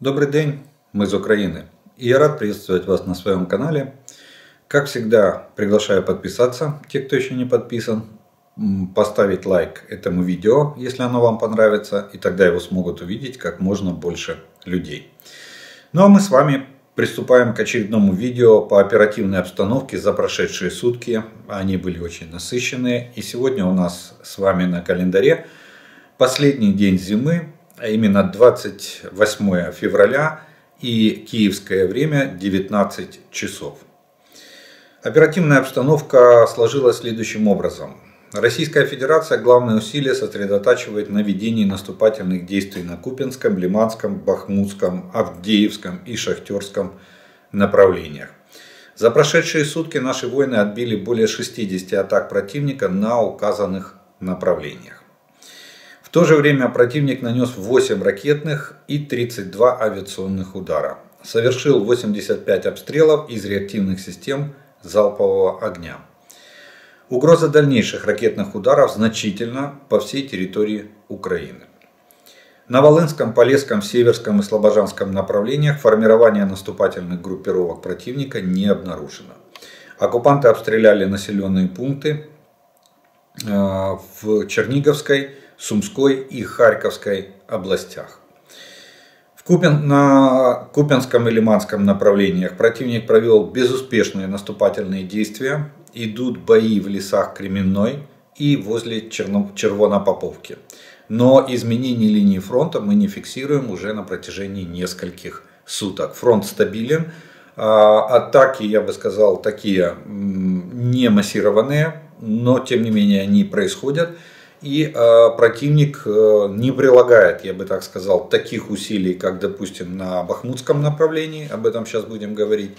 Добрый день, мы из Украины. И я рад приветствовать вас на своем канале. Как всегда, приглашаю подписаться, те, кто еще не подписан, поставить лайк этому видео, если оно вам понравится, и тогда его смогут увидеть как можно больше людей. Ну а мы с вами приступаем к очередному видео по оперативной обстановке за прошедшие сутки. Они были очень насыщенные. И сегодня у нас с вами на календаре последний день зимы, а именно 28 февраля и киевское время 19 часов. Оперативная обстановка сложилась следующим образом. Российская Федерация главные усилия сосредотачивает на ведении наступательных действий на Купинском, Лиманском, Бахмутском, Авдеевском и Шахтерском направлениях. За прошедшие сутки наши воины отбили более 60 атак противника на указанных направлениях. В то же время противник нанес 8 ракетных и 32 авиационных удара. Совершил 85 обстрелов из реактивных систем залпового огня. Угроза дальнейших ракетных ударов значительна по всей территории Украины. На Волынском, Полесском, Северском и Слобожанском направлениях формирование наступательных группировок противника не обнаружено. Оккупанты обстреляли населенные пункты э, в Черниговской, Сумской и Харьковской областях. В Купин, на Купинском и Лиманском направлениях противник провел безуспешные наступательные действия идут бои в лесах Кременной и возле Червонопоповки. Но изменений линии фронта мы не фиксируем уже на протяжении нескольких суток. Фронт стабилен. А, атаки, я бы сказал, такие не массированные, но тем не менее они происходят. И э, противник э, не прилагает, я бы так сказал, таких усилий, как, допустим, на Бахмутском направлении, об этом сейчас будем говорить.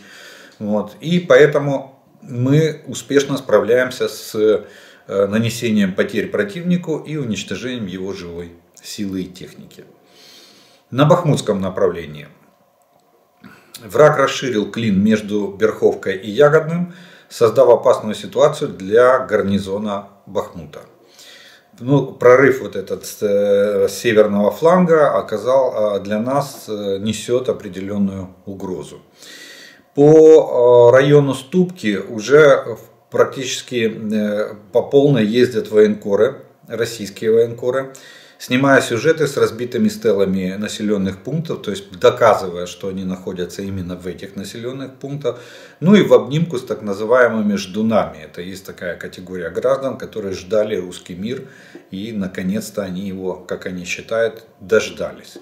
Вот. И поэтому мы успешно справляемся с э, нанесением потерь противнику и уничтожением его живой силы и техники. На Бахмутском направлении враг расширил клин между Берховкой и Ягодным, создав опасную ситуацию для гарнизона Бахмута. Ну, прорыв вот этот э, северного фланга оказал а, для нас э, несет определенную угрозу. По э, району Ступки уже практически э, по полной ездят военкоры, российские военкоры снимая сюжеты с разбитыми стелами населенных пунктов, то есть доказывая, что они находятся именно в этих населенных пунктах, ну и в обнимку с так называемыми ждунами. Это есть такая категория граждан, которые ждали русский мир и наконец-то они его, как они считают, дождались.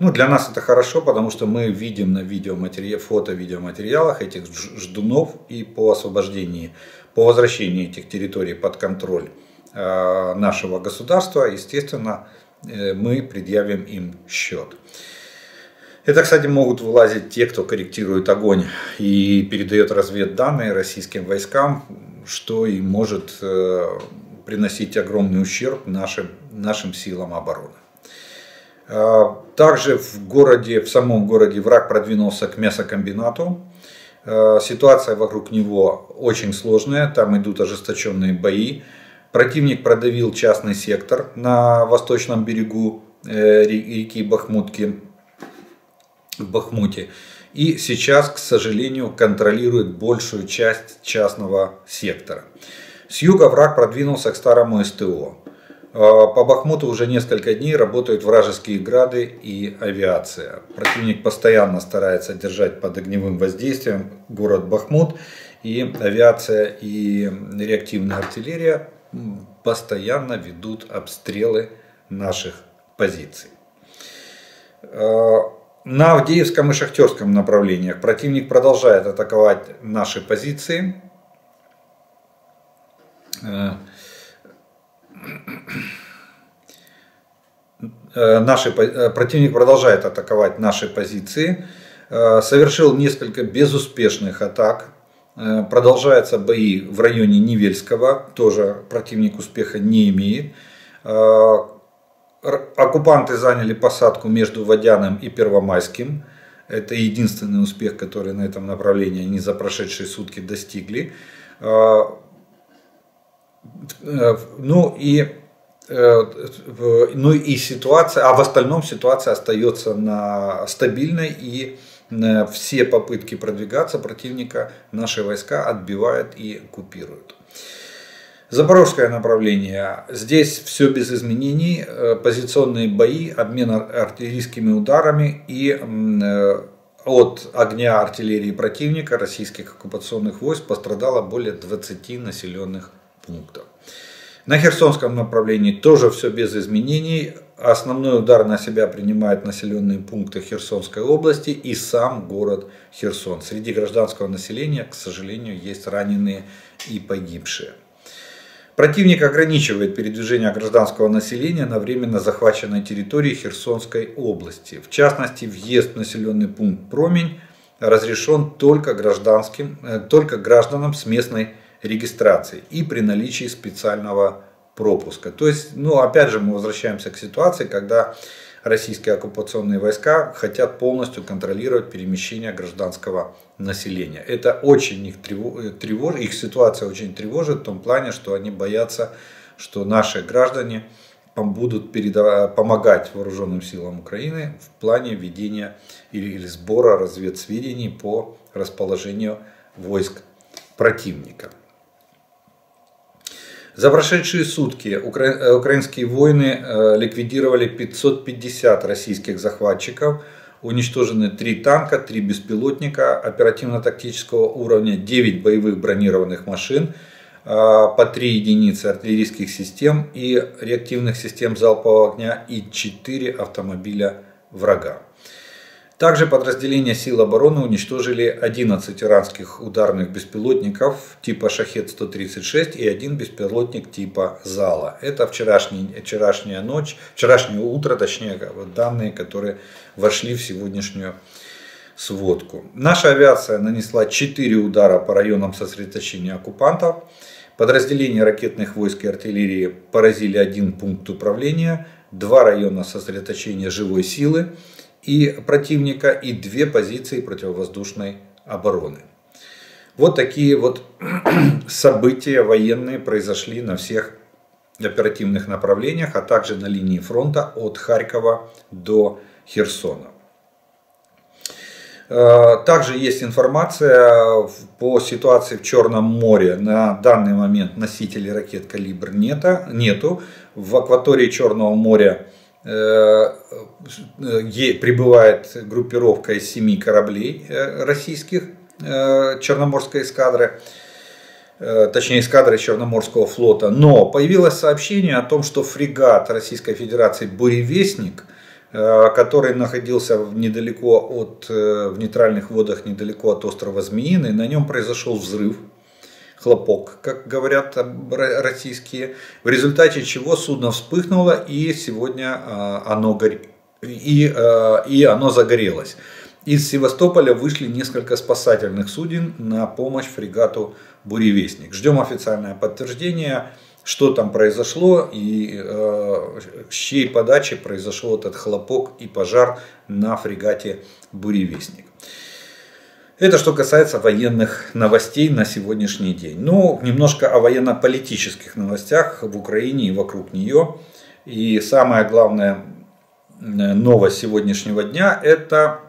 Ну, для нас это хорошо, потому что мы видим на видеоматери... фото-видеоматериалах этих ждунов и по освобождении, по возвращении этих территорий под контроль нашего государства, естественно, Э, мы предъявим им счет. Это, кстати, могут вылазить те, кто корректирует огонь и передает разведданные российским войскам, что и может э, приносить огромный ущерб нашим, нашим силам обороны. Э, также в городе, в самом городе враг продвинулся к мясокомбинату. Ситуация вокруг него очень сложная, там идут ожесточенные бои. Противник продавил частный сектор на восточном берегу э, реки Бахмутки, в Бахмуте. И сейчас, к сожалению, контролирует большую часть частного сектора. С юга враг продвинулся к старому СТО. Э, по Бахмуту уже несколько дней работают вражеские грады и авиация. Противник постоянно старается держать под огневым воздействием город Бахмут. И авиация и реактивная артиллерия постоянно ведут обстрелы наших позиций. Э, на Авдеевском и Шахтерском направлениях противник продолжает атаковать наши позиции. Э, э, наши, противник продолжает атаковать наши позиции. Совершил несколько безуспешных атак продолжаются бои в районе Невельского, тоже противник успеха не имеет. Э, оккупанты заняли посадку между Водяным и Первомайским. Это единственный успех, который на этом направлении они за прошедшие сутки достигли. Э, ну и ну и ситуация, а в остальном ситуация остается на стабильной и все попытки продвигаться противника наши войска отбивают и купируют. Запорожское направление. Здесь все без изменений. Э, позиционные бои, обмен артиллерийскими ударами и э, от огня артиллерии противника российских оккупационных войск пострадало более 20 населенных пунктов. На Херсонском направлении тоже все без изменений. Основной удар на себя принимают населенные пункты Херсонской области и сам город Херсон. Среди гражданского населения, к сожалению, есть раненые и погибшие. Противник ограничивает передвижение гражданского населения на временно захваченной территории Херсонской области. В частности, въезд в населенный пункт Промень разрешен только, гражданским, э, только гражданам с местной регистрацией и при наличии специального пропуска. То есть, ну, опять же, мы возвращаемся к ситуации, когда российские оккупационные войска хотят полностью контролировать перемещение гражданского населения. Это очень их тревожит, их ситуация очень тревожит в том плане, что они боятся, что наши граждане будут помогать вооруженным силам Украины в плане ведения или, или сбора разведсведений по расположению войск противника. За прошедшие сутки укра... Э, украинские воины э, ликвидировали 550 российских захватчиков, уничтожены 3 танка, 3 беспилотника оперативно-тактического уровня, 9 боевых бронированных машин, э, по 3 единицы артиллерийских систем и реактивных систем залпового огня и 4 автомобиля врага. Также подразделения сил обороны уничтожили 11 иранских ударных беспилотников типа Шахет-136 и один беспилотник типа Зала. Это вчерашняя ночь, вчерашнее утро, точнее, данные, которые вошли в сегодняшнюю сводку. Наша авиация нанесла 4 удара по районам сосредоточения оккупантов. Подразделения ракетных войск и артиллерии поразили один пункт управления, два района сосредоточения живой силы, и противника и две позиции противовоздушной обороны. Вот такие вот события военные произошли на всех оперативных направлениях, а также на линии фронта от Харькова до Херсона. Э, также есть информация по ситуации в Черном море. На данный момент носителей ракет «Калибр» нету. В акватории Черного моря Э, э, прибывает группировка из семи кораблей э, российских Черноморской эскадры, точнее эскадры Черноморского флота. Но появилось сообщение о том, что фрегат Российской Федерации «Буревестник», который находился недалеко от, в нейтральных водах недалеко от острова Змеиный, на нем произошел взрыв хлопок, как говорят российские, в результате чего судно вспыхнуло и сегодня а, оно, горе... и, а, и оно загорелось. Из Севастополя вышли несколько спасательных суден на помощь фрегату «Буревестник». Ждем официальное подтверждение, что там произошло и э, с чьей подачи произошел этот хлопок и пожар на фрегате «Буревестник». Это что касается военных новостей на сегодняшний день. Ну, немножко о военно-политических новостях в Украине и вокруг нее. И самая главная новость сегодняшнего дня – это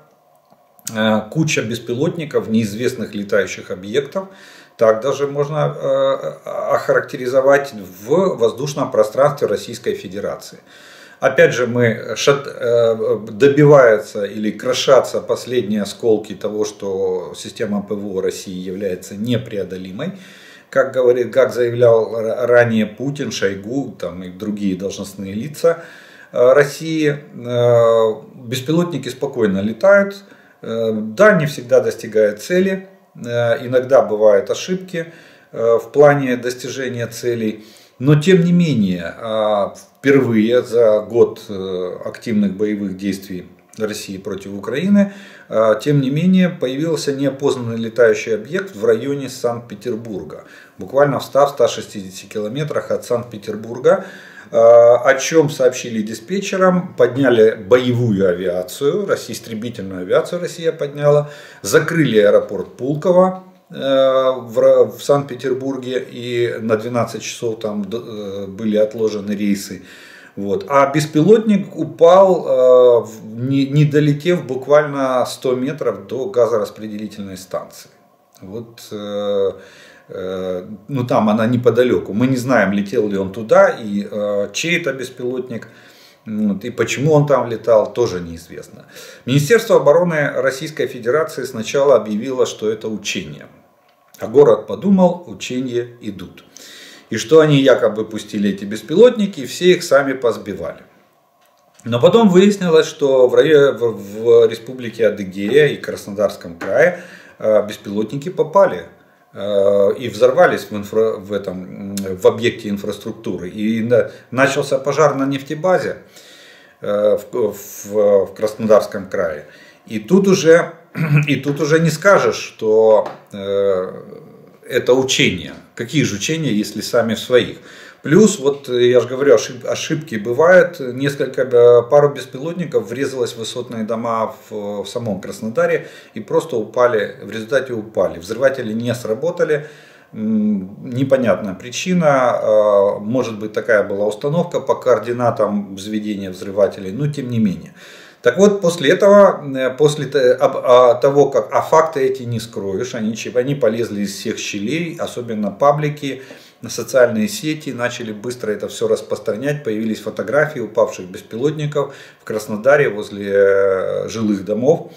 э, куча беспилотников, неизвестных летающих объектов. Так даже можно э, охарактеризовать в воздушном пространстве Российской Федерации. Опять же, мы шат, э, добиваются или крошатся последние осколки того, что система ПВО России является непреодолимой. Как, говорит, как заявлял ранее Путин, Шойгу там, и другие должностные лица э, России, э, беспилотники спокойно летают. Да, не всегда достигают цели, иногда бывают ошибки в плане достижения целей. Но тем не менее, а, впервые за год э, активных боевых действий России против Украины, а, тем не менее появился неопознанный летающий объект в районе Санкт-Петербурга, буквально в 100-160 километрах от Санкт-Петербурга, а, о чем сообщили диспетчерам, подняли боевую авиацию, истребительную авиацию Россия подняла, закрыли аэропорт Пулково, в Санкт-Петербурге и на 12 часов там были отложены рейсы. Вот. А беспилотник упал, не, не долетев буквально 100 метров до газораспределительной станции. Вот Э, ну там она неподалеку. Мы не знаем, летел ли он туда и э, чей это беспилотник. И почему он там летал, тоже неизвестно. Министерство обороны Российской Федерации сначала объявило, что это учение. А город подумал, учения идут. И что они якобы пустили эти беспилотники, и все их сами позбивали. Но потом выяснилось, что в, районе, в, в республике Адыгея и Краснодарском крае э, беспилотники попали Э, и взорвались в, инфра, в, этом, в объекте инфраструктуры. И начался пожар на нефтебазе э, в, в, в Краснодарском крае. И тут уже, и тут уже не скажешь, что э, это учение. Какие же учения, если сами в своих? Плюс, вот я же говорю, ошибки бывают. Несколько, э, пару беспилотников врезалось в высотные дома в, в самом Краснодаре и просто упали, в результате упали. Взрыватели не сработали. Непонятная причина, э, может быть такая была установка по координатам взведения взрывателей, но тем не менее. Так вот, после этого, э, после а, того, как, а факты эти не скроешь, они, они полезли из всех щелей, особенно паблики, на социальные сети, начали быстро это все распространять, появились фотографии упавших беспилотников в Краснодаре возле э, жилых домов.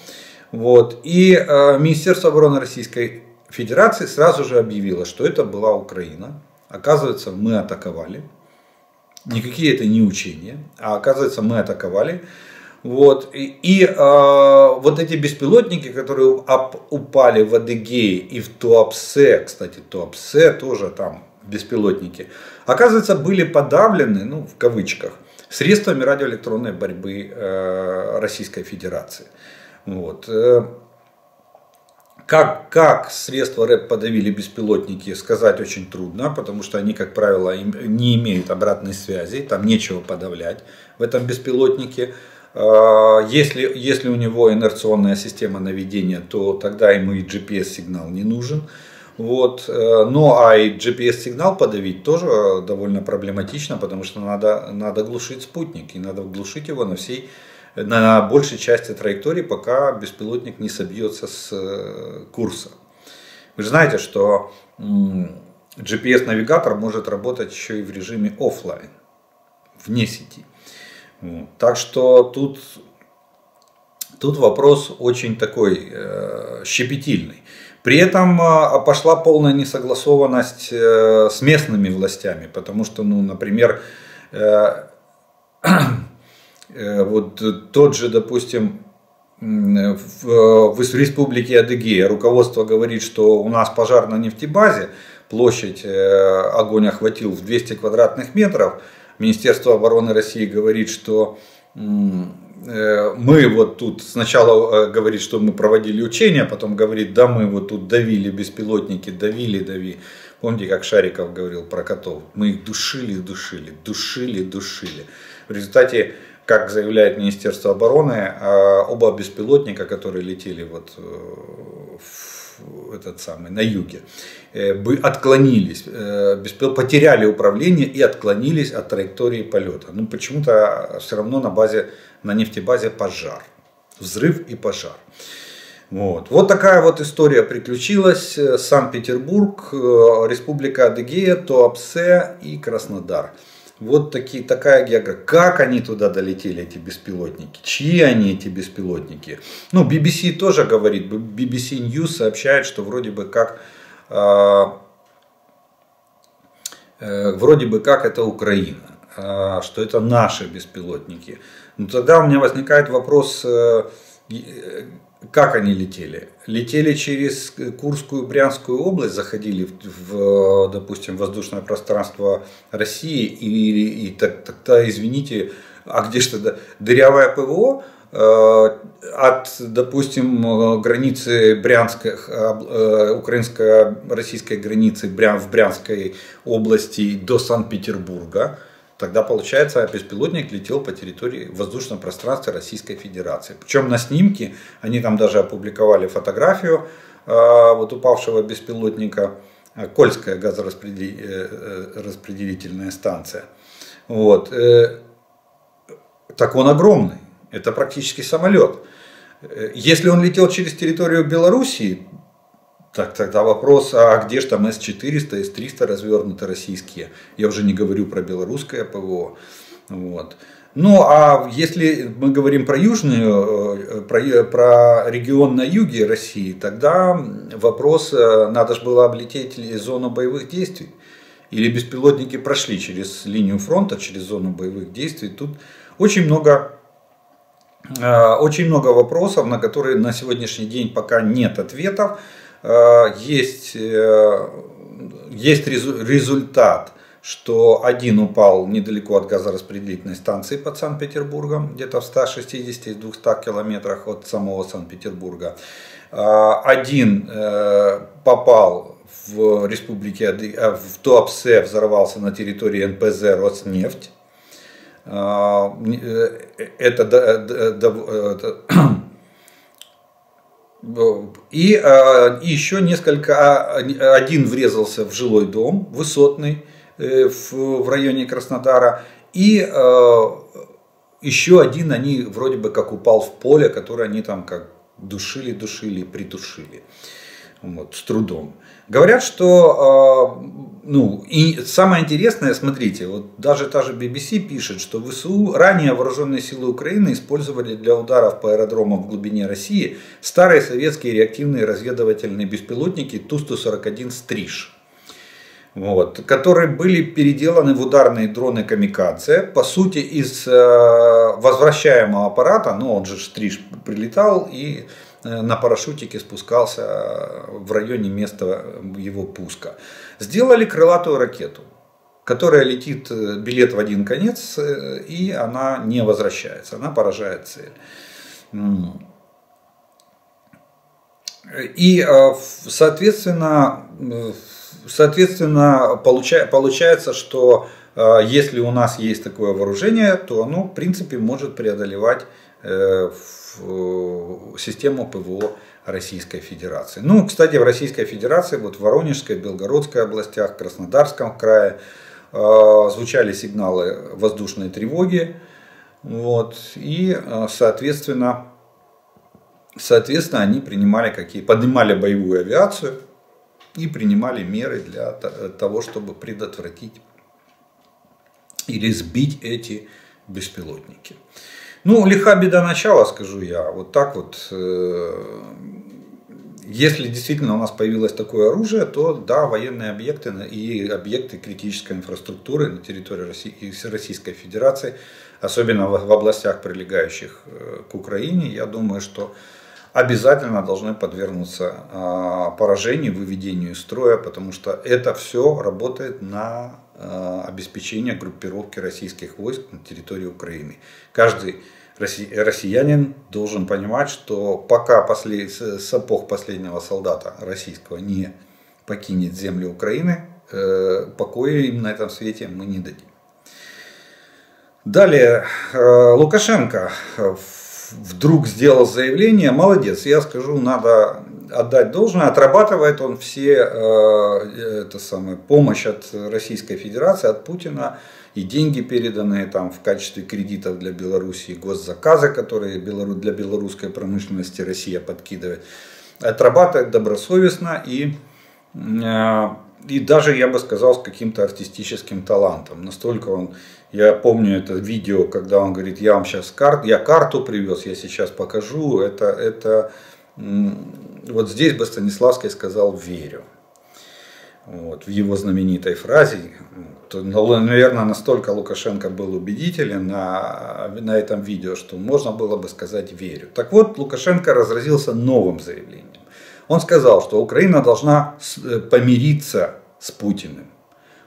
Вот. И э, Министерство обороны Российской Федерации сразу же объявило, что это была Украина. Оказывается, мы атаковали. Никакие это не учения, а оказывается, мы атаковали. Вот. И, и э, вот эти беспилотники, которые упали в Адыгее и в Туапсе, кстати, Туапсе тоже там беспилотники, оказывается, были подавлены, ну, в кавычках, средствами радиоэлектронной борьбы э, Российской Федерации. Вот. Э, как, как средства РЭП подавили беспилотники, сказать очень трудно, потому что они, как правило, не имеют обратной связи, там нечего подавлять в этом беспилотнике. Э, если, если у него инерционная система наведения, то тогда ему и GPS-сигнал не нужен. Вот. Э, ну а и GPS-сигнал подавить тоже довольно проблематично, потому что надо, надо глушить спутник, и надо глушить его на всей на большей части траектории, пока беспилотник не собьется с э, курса. Вы же знаете, что GPS-навигатор может работать еще и в режиме офлайн, вне сети. Так что тут, тут вопрос очень такой э, щепетильный. При этом а, пошла полная несогласованность э, с местными властями, потому что, ну, например, э, э, вот тот же, допустим, в республике Адыгея руководство говорит, что у нас пожар на нефтебазе, площадь огонь охватил в 200 квадратных метров. Министерство обороны России говорит, что Э, мы вот тут сначала э, говорит, что мы проводили учения, потом говорит, да, мы вот тут давили беспилотники, давили, дави. Помните, как Шариков говорил про котов? Мы их душили, душили, душили, душили. В результате, как заявляет Министерство обороны, э, оба беспилотника, которые летели вот в этот самый, на юге, бы отклонились, потеряли управление и отклонились от траектории полета. Ну, почему-то все равно на базе на нефтебазе пожар. Взрыв и пожар. Вот. вот такая вот история приключилась. Санкт-Петербург, э, Республика Адыгея, Туапсе и Краснодар. Вот такие, такая география. Как они туда долетели, эти беспилотники? Чьи они, эти беспилотники? Ну, BBC тоже говорит, BBC News сообщает, что вроде бы как э, э, вроде бы как это Украина, э, что это наши беспилотники. Ну тогда у меня возникает вопрос, э, как они летели? Летели через Курскую, Брянскую область, заходили в, в допустим, воздушное пространство России, и, и тогда, извините, а где же тогда дырявое ПВО? Э, от, допустим, границы Брянской, э, украинско-российской границы в Брянской области до Санкт-Петербурга – Тогда, получается, беспилотник летел по территории воздушного пространства Российской Федерации. Причем на снимке, они там даже опубликовали фотографию, вот упавшего беспилотника, Кольская газораспределительная станция. Вот. Так он огромный. Это практически самолет. Если он летел через территорию Белоруссии, так тогда вопрос, а где же там С-400, С-300 развернуты российские? Я уже не говорю про белорусское ПВО. Вот. Ну, а если мы говорим про южную, про, про регион на юге России, тогда вопрос, э, надо же было облететь зону боевых действий. Или беспилотники прошли через линию фронта, через зону боевых действий. Тут очень много, очень много вопросов, на которые на сегодняшний день пока нет ответов. Есть, есть результат что один упал недалеко от газораспределительной станции под Санкт-Петербургом, где-то в 160-200 километрах от самого Санкт-Петербурга. Один э, попал в республике, э, в Туапсе, взорвался на территории НПЗ «Роснефть». А, это, и, и еще несколько, а, один врезался в жилой дом высотный, Э, в районе Краснодара. И э, еще один они вроде бы как упал в поле, которое они там как душили-душили, притушили. Вот, с трудом. Говорят, что, э, ну, и самое интересное, смотрите, вот даже та же BBC пишет, что ВСУ ранее вооруженные силы Украины использовали для ударов по аэродромам в глубине России старые советские реактивные разведывательные беспилотники Ту-141 «Стриж» вот, которые были переделаны в ударные дроны камикадзе. По сути, из э, возвращаемого аппарата, ну он же стриж прилетал и на парашютике спускался в районе места его пуска. Сделали крылатую ракету, которая летит э, билет в один конец, и она не возвращается, она поражает цель. И, соответственно, Соответственно, получа, получается, что э, если у нас есть такое вооружение, то оно, в принципе, может преодолевать э, систему ПВО Российской Федерации. Ну, кстати, в Российской Федерации, вот в Воронежской, Белгородской областях, Краснодарском крае э, звучали сигналы воздушной тревоги. Вот, и, соответственно, соответственно, они принимали какие, поднимали боевую авиацию, и принимали меры для того, чтобы предотвратить или сбить эти беспилотники. Ну, лиха беда начала, скажу я. Вот так вот. Э, если действительно у нас появилось такое оружие, то да, военные объекты и объекты критической инфраструктуры на территории России, Российской Федерации, особенно в областях, прилегающих э, к Украине, я думаю, что обязательно должны подвергнуться а, поражению, выведению из строя, потому что это все работает на а, обеспечение группировки российских войск на территории Украины. Каждый россиянин должен понимать, что пока послед... сапог последнего солдата российского не покинет земли Украины, э, покоя им на этом свете мы не дадим. Далее, э, Лукашенко в вдруг сделал заявление, молодец, я скажу, надо отдать должное, отрабатывает он все э, это самое, помощь от Российской Федерации, от Путина и деньги, переданные там в качестве кредитов для Белоруссии, госзаказы, которые для белорусской промышленности Россия подкидывает, отрабатывает добросовестно и э, и даже, я бы сказал, с каким-то артистическим талантом. Настолько он я помню это видео, когда он говорит, я вам сейчас карту, я карту привез, я сейчас покажу. Это, это вот здесь бы Станиславский сказал «верю». Вот, в его знаменитой фразе, то, ну, наверное, настолько Лукашенко был убедителен на, на этом видео, что можно было бы сказать «верю». Так вот, Лукашенко разразился новым заявлением. Он сказал, что Украина должна э, помириться с Путиным.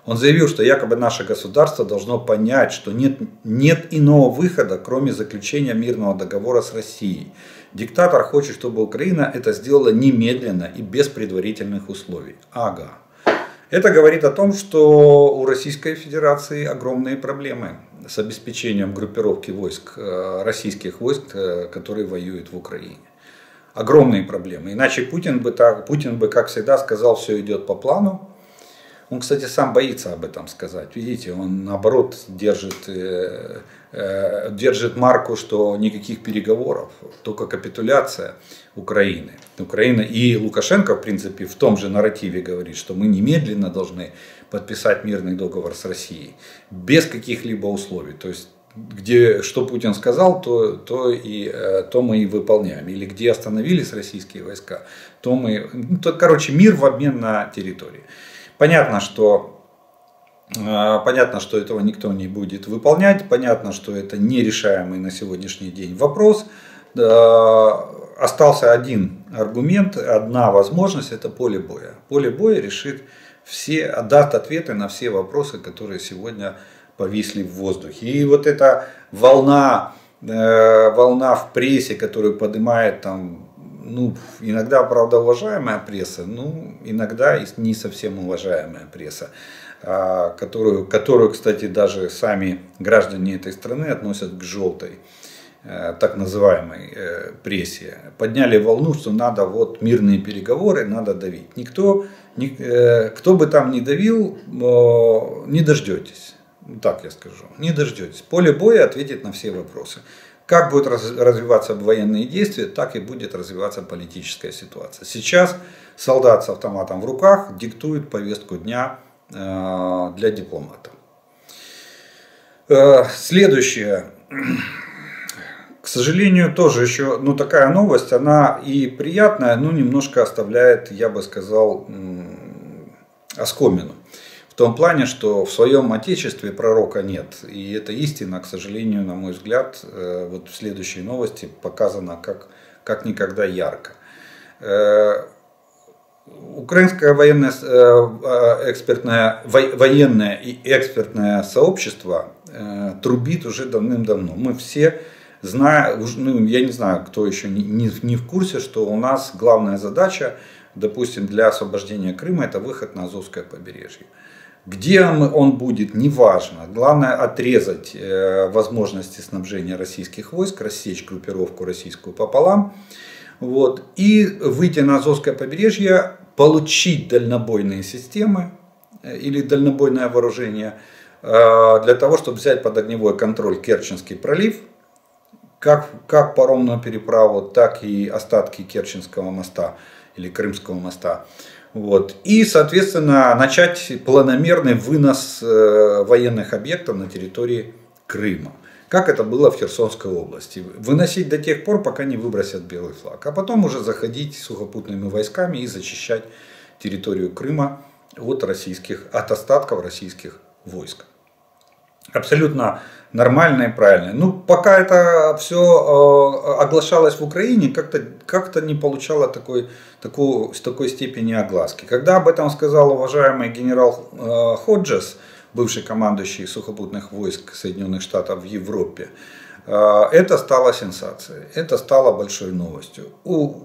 Он заявил, что якобы наше государство должно понять, что нет, нет иного выхода, кроме заключения мирного договора с Россией. Диктатор хочет, чтобы Украина это сделала немедленно и без предварительных условий. Ага. Это говорит о том, что у Российской Федерации огромные проблемы с обеспечением группировки войск, э, российских войск, э, которые воюют в Украине. огромные проблемы. Иначе Путин бы, так, Путин бы, как всегда, сказал, все идет по плану. Он, кстати, сам боится об этом сказать. Видите, он наоборот держит, э, э, держит марку, что никаких переговоров, только капитуляция Украины. Украина и Лукашенко, в принципе, в том же нарративе говорит, что мы немедленно должны подписать мирный договор с Россией без каких-либо условий. То есть где что Путин сказал, то, то, и, э, то мы и выполняем. Или где остановились российские войска, то мы... Ну, то, короче, мир в обмен на территории. Понятно, что э, Понятно, что этого никто не будет выполнять. Понятно, что это нерешаемый на сегодняшний день вопрос. Остался один аргумент, одна возможность, это поле боя. Поле боя решит все, даст ответы на все вопросы, которые сегодня повисли в воздухе. И вот эта волна, э, волна в прессе, которую поднимает там, ну, иногда, правда, уважаемая пресса, ну, иногда и не совсем уважаемая пресса, э, которую, которую, кстати, даже сами граждане этой страны относят к желтой э, так называемой э, прессе, подняли волну, что надо вот мирные переговоры, надо давить. Никто, ни, э, кто бы там ни давил, не дождетесь так я скажу, не дождетесь. Поле боя ответит на все вопросы. Как будут развиваться военные действия, так и будет развиваться политическая ситуация. Сейчас солдат с автоматом в руках диктует повестку дня э, для дипломата. Э, следующее. К сожалению, тоже еще, ну такая новость, она и приятная, но немножко оставляет, я бы сказал, оскомину том плане, что в своем отечестве пророка нет. И эта истина, к сожалению, на мой взгляд, э, вот в следующей новости показана как, как никогда ярко. Э, украинское военное, э, экспертное, военное и экспертное сообщество трубит уже давным-давно. Мы все знаем, ну, я не знаю, кто еще не, не, не в курсе, что у нас главная задача, допустим, для освобождения Крыма, это выход на Азовское побережье. Где он будет, неважно. Главное отрезать э, возможности снабжения российских войск, рассечь группировку российскую пополам. Вот, и выйти на Азовское побережье, получить дальнобойные системы э, или дальнобойное вооружение э, для того, чтобы взять под огневой контроль Керченский пролив, как, как паромную переправу, так и остатки Керченского моста или Крымского моста. Вот. И, соответственно, начать планомерный вынос э, военных объектов на территории Крыма. Как это было в Херсонской области. Выносить до тех пор, пока не выбросят белый флаг. А потом уже заходить сухопутными войсками и зачищать территорию Крыма от, российских, от остатков российских войск. Абсолютно нормально и правильно. Ну, пока это все э, оглашалось в Украине, как-то как не получало такой, такую, с такой степени огласки. Когда об этом сказал уважаемый генерал э, Ходжес, бывший командующий сухопутных войск Соединенных Штатов в Европе, э, это стало сенсацией, это стало большой новостью.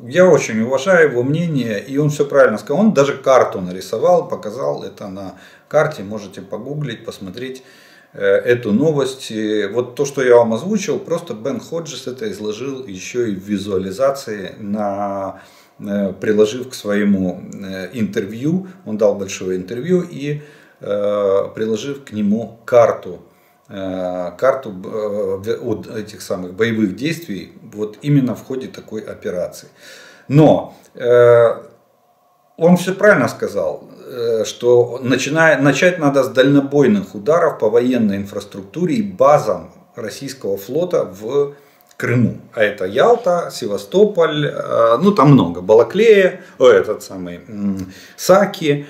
Я очень уважаю его мнение, и он все правильно сказал. Он даже карту нарисовал, показал это на карте, можете погуглить, посмотреть эту новость. И вот то, что я вам озвучил, просто Бен Ходжес это изложил еще и в визуализации, на, э, приложив к своему э, интервью, он дал большое интервью и приложив к нему карту, карту от этих самых боевых действий вот именно в ходе такой операции. Но он все правильно сказал. Э, что начиная, начать надо с дальнобойных ударов по военной инфраструктуре и базам российского флота в Крыму. А это Ялта, Севастополь, э, ну там много, Балаклея, о, этот самый Саки,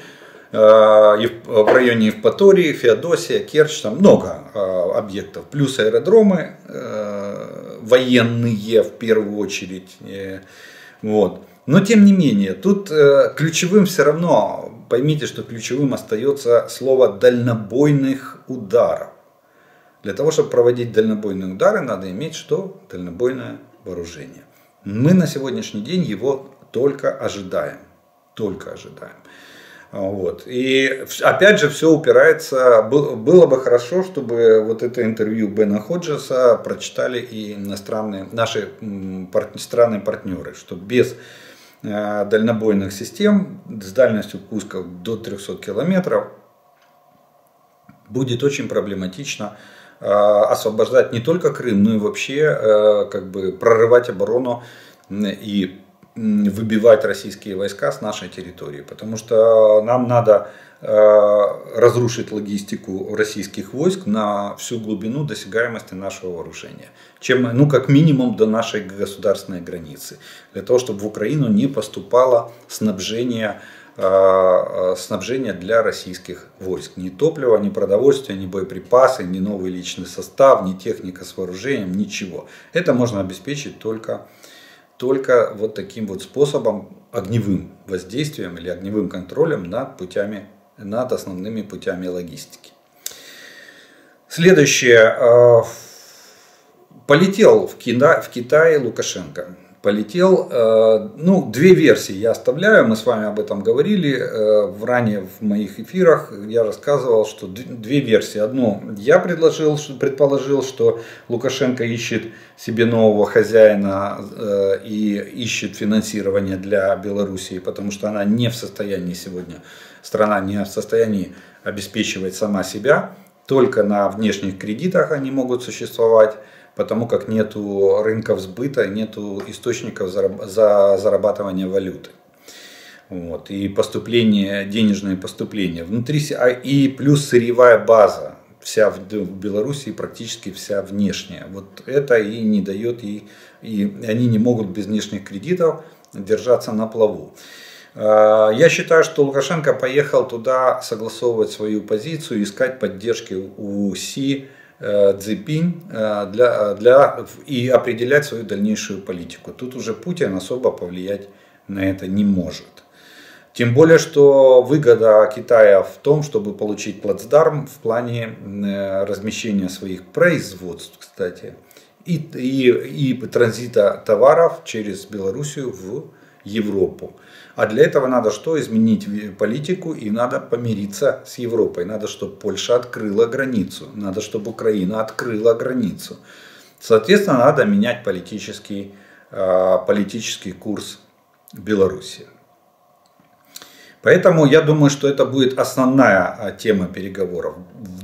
э, в районе Евпатории, Феодосия, Керчь, там много объектов, плюс аэродромы военные в первую очередь. Вот. Но тем не менее, тут ключевым все равно поймите, что ключевым остается слово дальнобойных ударов. Для того, чтобы проводить дальнобойные удары, надо иметь что? Дальнобойное вооружение. Мы на сегодняшний день его только ожидаем. Только ожидаем. Вот. И опять же все упирается, было бы хорошо, чтобы вот это интервью Бена Ходжеса прочитали и иностранные, наши страны партнеры, что без дальнобойных систем с дальностью пуска до 300 километров будет очень проблематично э, освобождать не только Крым, но и вообще э, как бы прорывать оборону и выбивать российские войска с нашей территории, потому что нам надо э, разрушить логистику российских войск на всю глубину досягаемости нашего вооружения, чем, ну, как минимум до нашей государственной границы, для того, чтобы в Украину не поступало снабжение, э, э, снабжение для российских войск. Ни топлива, ни продовольствия, ни боеприпасы, ни новый личный состав, ни техника с вооружением, ничего. Это можно обеспечить только только вот таким вот способом, огневым воздействием или огневым контролем над, путями, над основными путями логистики. Следующее. Э, полетел в, Китай, в Китай Лукашенко полетел. Э, ну, две версии я оставляю, мы с вами об этом говорили э, в ранее в моих эфирах. Я рассказывал, что две версии. Одну я предложил, предположил, что Лукашенко ищет себе нового хозяина э, и ищет финансирование для Белоруссии, потому что она не в состоянии сегодня, страна не в состоянии обеспечивать сама себя. Только на внешних кредитах они могут существовать потому как нет рынков сбыта, нет источников за зарабатывания валюты. Вот, и поступление, денежные поступления внутри, а и плюс сырьевая база, вся в, в Белоруссии практически вся внешняя. Вот это и не дает, и, и они не могут без внешних кредитов держаться на плаву. А, я считаю, что Лукашенко поехал туда согласовывать свою позицию, искать поддержки у Си, Э, Цзипинь э, для, для, и определять свою дальнейшую политику. Тут уже Путин особо повлиять на это не может. Тем более, что выгода Китая в том, чтобы получить плацдарм в плане э, размещения своих производств, кстати, и, и, и транзита товаров через Белоруссию в Европу. А для этого надо что? Изменить политику и надо помириться с Европой. Надо, чтобы Польша открыла границу. Надо, чтобы Украина открыла границу. Соответственно, надо менять политический, а, политический курс Беларуси. Поэтому я думаю, что это будет основная а, тема переговоров.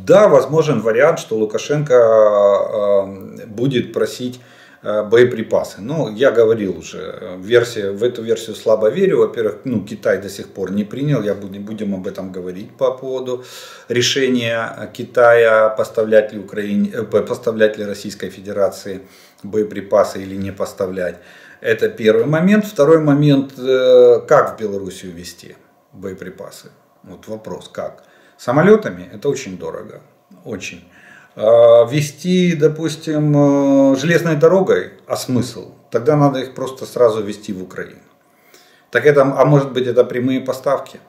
Да, возможен вариант, что Лукашенко а, будет просить боеприпасы. Ну, я говорил уже, версия, в эту версию слабо верю. Во-первых, ну, Китай до сих пор не принял, я буду, будем об этом говорить по поводу решения Китая поставлять ли, Украине, э, поставлять ли Российской Федерации боеприпасы или не поставлять. Это первый момент. Второй момент, э, как в Белоруссию вести боеприпасы? Вот вопрос, как? Самолетами это очень дорого, очень. А, вести, допустим, э, железной дорогой, а смысл? Тогда надо их просто сразу вести в Украину. Так это, а может быть это прямые поставки?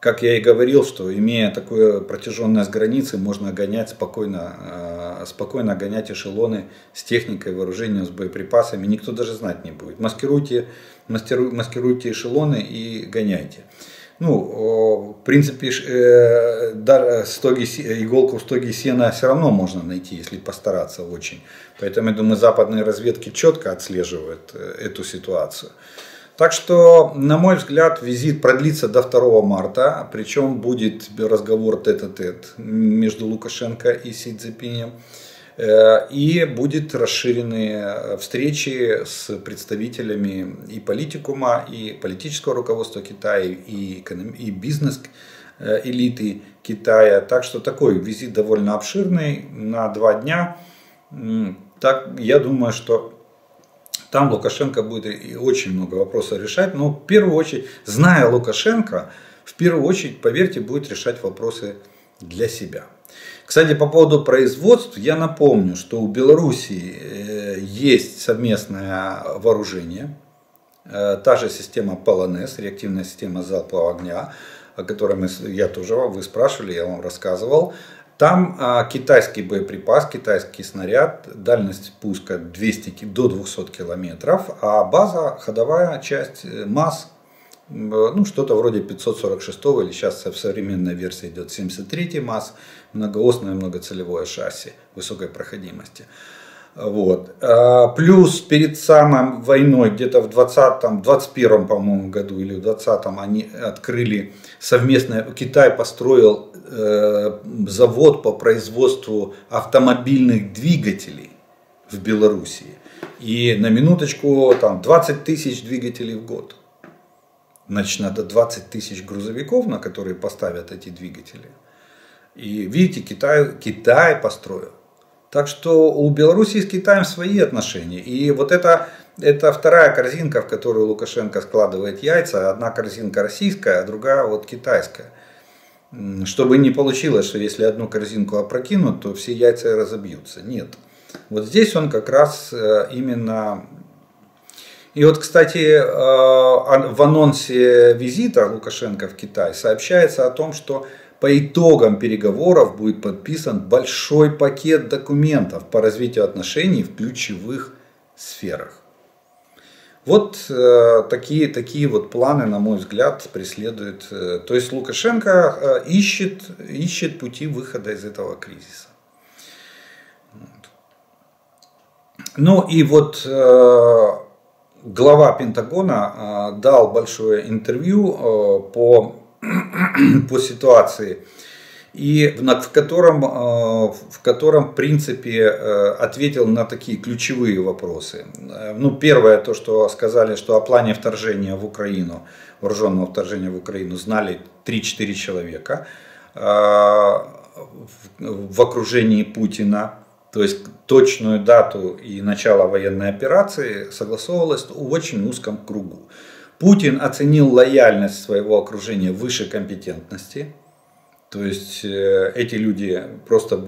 Как я и говорил, что имея такую протяженность границы, можно гонять спокойно, э, спокойно гонять эшелоны с техникой, вооружением, с боеприпасами. Никто даже знать не будет. Маскируйте, маскируйте эшелоны и гоняйте ну, в принципе, э, да, стоги, иголку в стоге сена все равно можно найти, если постараться очень. Поэтому, я думаю, западные разведки четко отслеживают э, эту ситуацию. Так что, на мой взгляд, визит продлится до 2 марта, причем будет разговор тет-а-тет между Лукашенко и Си Цзепинем. Э, и будет расширенные э, встречи с представителями и политикума, и политического руководства Китая, и, и бизнес-элиты э, Китая. Так что такой визит довольно обширный на два дня. Так, я думаю, что там Лукашенко будет очень много вопросов решать. Но в первую очередь, зная Лукашенко, в первую очередь, поверьте, будет решать вопросы для себя. Кстати, по поводу производств, я напомню, что у Белоруссии э, есть совместное вооружение, э, та же система ПЛНС, реактивная система залпового огня, о которой мы, я тоже вы спрашивали, я вам рассказывал. Там а, китайский боеприпас, китайский снаряд, дальность пуска 200, до 200 километров, а база, ходовая часть, э, МАЗ ну, что-то вроде 546 или сейчас в современной версии идет 73 МАЗ, многоосное многоцелевое шасси высокой проходимости. Вот. А, плюс перед самой войной, где-то в 20-м, 21 по-моему, году или в 20-м, они открыли совместно, Китай построил э, завод по производству автомобильных двигателей в Белоруссии. И на минуточку там 20 тысяч двигателей в год. Значит, надо 20 тысяч грузовиков, на которые поставят эти двигатели. И видите, Китай, Китай построил. Так что у Беларуси с Китаем свои отношения. И вот это, это вторая корзинка, в которую Лукашенко складывает яйца. Одна корзинка российская, а другая вот китайская. Чтобы не получилось, что если одну корзинку опрокинут, то все яйца разобьются. Нет. Вот здесь он как раз э, именно... И вот, кстати, э, в анонсе визита Лукашенко в Китай сообщается о том, что по итогам переговоров будет подписан большой пакет документов по развитию отношений в ключевых сферах. Вот э, такие, такие вот планы, на мой взгляд, преследует. Э, то есть Лукашенко э, ищет, ищет пути выхода из этого кризиса. Вот. Ну и вот э, глава Пентагона э, дал большое интервью э, по по ситуации, и в котором, э, в котором, в принципе, э, ответил на такие ключевые вопросы. Э, ну, первое, то, что сказали, что о плане вторжения в Украину, вооруженного вторжения в Украину, знали 3-4 человека в окружении Путина, то есть точную дату и начало военной операции согласовывалось в очень узком кругу. Путин оценил лояльность своего окружения выше компетентности. То есть э, эти люди просто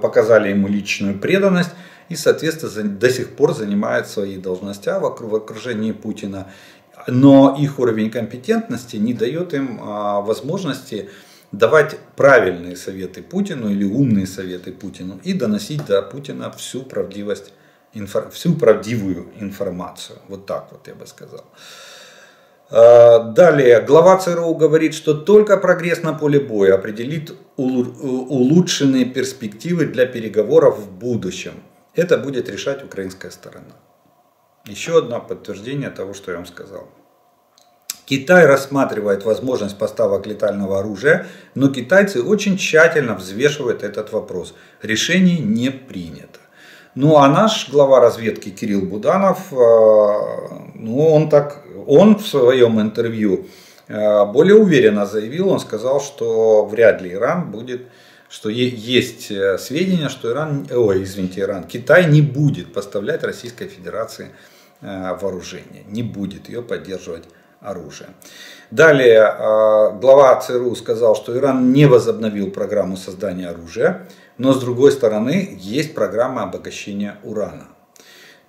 показали ему личную преданность и, соответственно, до сих пор занимают свои должности в окружении Путина. Но их уровень компетентности не дает им а, возможности давать правильные советы Путину или умные советы Путину и доносить до Путина всю правдивость, всю правдивую информацию. Вот так вот я бы сказал. А, далее, глава ЦРУ говорит, что только прогресс на поле боя определит улучшенные перспективы для переговоров в будущем. Это будет решать украинская сторона. Еще одно подтверждение того, что я вам сказал. Китай рассматривает возможность поставок летального оружия, но китайцы очень тщательно взвешивают этот вопрос. Решение не принято. Ну а наш глава разведки Кирилл Буданов, а, ну он так он в своем интервью э, более уверенно заявил, он сказал, что вряд ли Иран будет, что есть э, сведения, что Иран, ой, извините, Иран, Китай не будет поставлять Российской Федерации э, вооружение, не будет ее поддерживать оружие. Далее глава ЦРУ сказал, что Иран не возобновил программу создания оружия, но с другой стороны есть программа обогащения урана.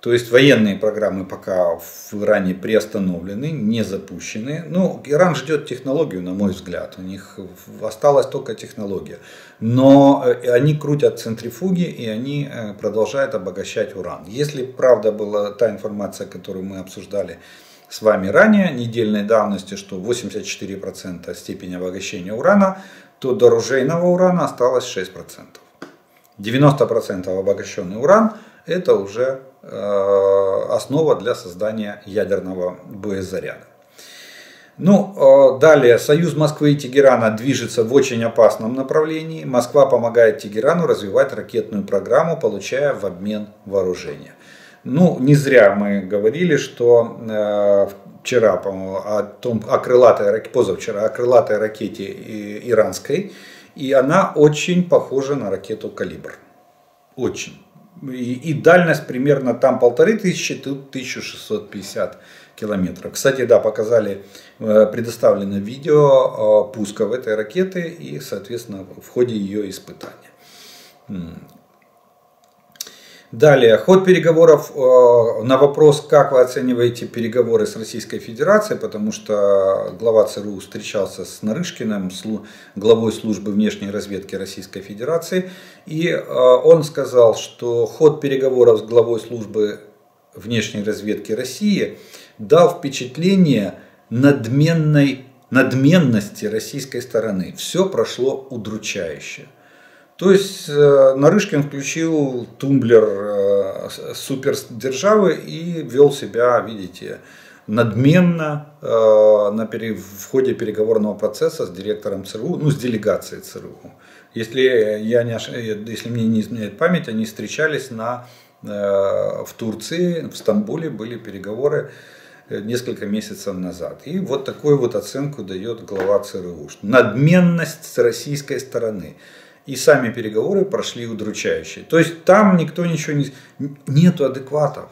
То есть военные программы пока в Иране приостановлены, не запущены. Ну, Иран ждет технологию, на мой взгляд. У них осталась только технология. Но э, они крутят центрифуги и они э, продолжают обогащать уран. Если правда была та информация, которую мы обсуждали с вами ранее, недельной давности, что 84% степень обогащения урана, то до оружейного урана осталось 6%. 90% обогащенный уран это уже Э, основа для создания ядерного боезаряда. Ну, э, далее, Союз Москвы и Тегерана движется в очень опасном направлении. Москва помогает Тегерану развивать ракетную программу, получая в обмен вооружение. Ну, не зря мы говорили, что э, вчера, по-моему, о, том, о крылатой, позавчера о крылатой ракете иранской, и она очень похожа на ракету «Калибр». Очень и, и дальность примерно там полторы тысячи, тут 1650 километров. Кстати, да, показали, э, предоставлено видео э, пуска в этой ракеты и, соответственно, в ходе ее испытания. Далее, ход переговоров э, на вопрос, как вы оцениваете переговоры с Российской Федерацией, потому что глава ЦРУ встречался с Нарышкиным, главой службы внешней разведки Российской Федерации, и э, он сказал, что ход переговоров с главой службы внешней разведки России дал впечатление надменной, надменности российской стороны. Все прошло удручающе. То есть э, Нарышкин включил тумблер э, супердержавы и вел себя, видите, надменно э, на пере, в ходе переговорного процесса с директором ЦРУ, ну с делегацией ЦРУ. Если, я не, если мне не изменяет память, они встречались на, в Турции, в Стамбуле были переговоры несколько месяцев назад. И вот такую вот оценку дает глава ЦРУ. Надменность с российской стороны и сами переговоры прошли удручающие. То есть там никто ничего не... Нету адекватов.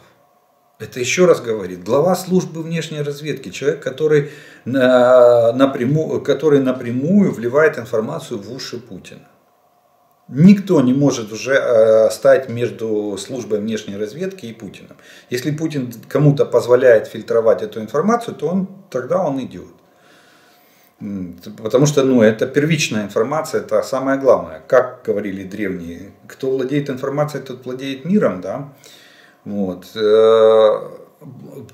Это еще раз говорит, глава службы внешней разведки, человек, который напрямую, который напрямую вливает информацию в уши Путина. Никто не может уже э, стать между службой внешней разведки и Путиным. Если Путин кому-то позволяет фильтровать эту информацию, то он, тогда он идет. Потому что ну, это первичная информация, это самое главное. Как говорили древние, кто владеет информацией, тот владеет миром. Да? Вот. Э,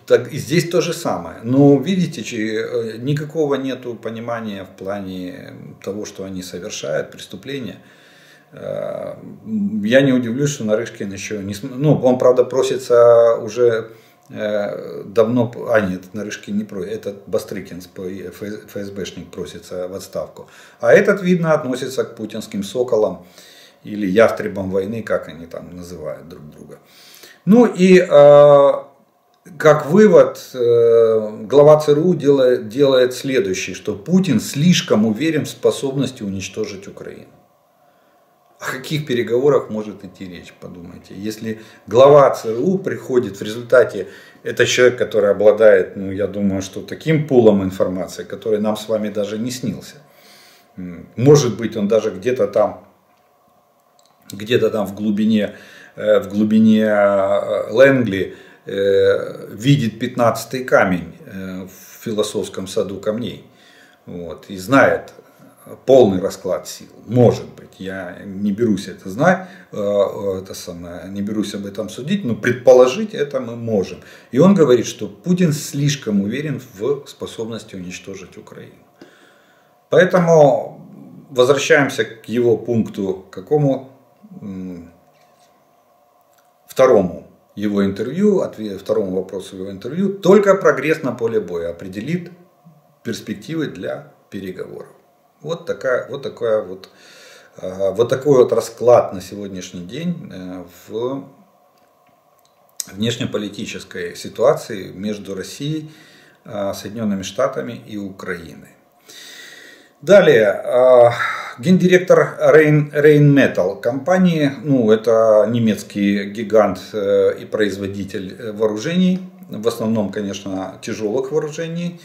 так, и здесь то же самое. Но видите, э, никакого нету понимания в плане того, что они совершают, преступления. Э, я не удивлюсь, что Нарышкин еще не... Ну, он, правда, просится уже давно, а нет, Нарышкин не просит, этот Бастрыкин, ФСБшник просится в отставку. А этот, видно, относится к путинским соколам или ястребам войны, как они там называют друг друга. Ну и э, как вывод, э, глава ЦРУ делает, делает следующий, что Путин слишком уверен в способности уничтожить Украину. О каких переговорах может идти речь, подумайте. Если глава ЦРУ приходит в результате, это человек, который обладает, ну, я думаю, что таким пулом информации, который нам с вами даже не снился. Может быть, он даже где-то там, где-то там в глубине, э, в глубине э, Лэнгли э, видит 15 камень в философском саду камней. Вот, и знает полный расклад сил. Может быть, я не берусь это знать, э, это самое, не берусь об этом судить, но предположить это мы можем. И он говорит, что Путин слишком уверен в способности уничтожить Украину. Поэтому возвращаемся к его пункту какому второму его интервью, второму вопросу его интервью, только прогресс на поле боя определит перспективы для переговоров. Вот, такая, вот, такая вот, вот такой вот расклад на сегодняшний день э, в внешнеполитической ситуации между Россией, а, Соединенными Штатами и Украиной. Далее, а, гендиректор Rain, Rain Metal компании, ну это немецкий гигант э, и производитель э, вооружений, в основном, конечно, тяжелых вооружений,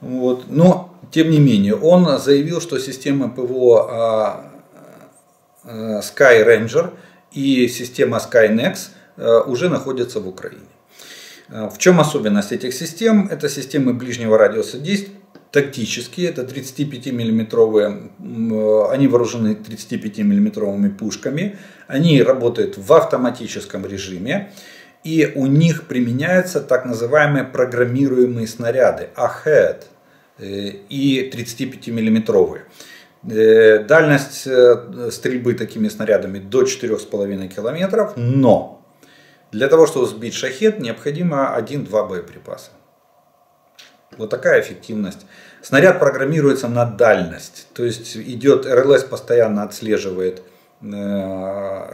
вот. Но, тем не менее, он заявил, что система ПВО а, а, Sky Ranger и система Skynex а, уже находятся в Украине. В чем особенность этих систем? Это системы ближнего радиуса действия, тактические, это 35-миллиметровые, они вооружены 35-миллиметровыми пушками, они работают в автоматическом режиме, и у них применяются так называемые программируемые снаряды AHEAD и 35-миллиметровые. Э, дальность э, стрельбы такими снарядами до 4,5 километров, но для того, чтобы сбить шахет, необходимо 1-2 боеприпаса. Вот такая эффективность. Снаряд программируется на дальность, то есть идет РЛС постоянно отслеживает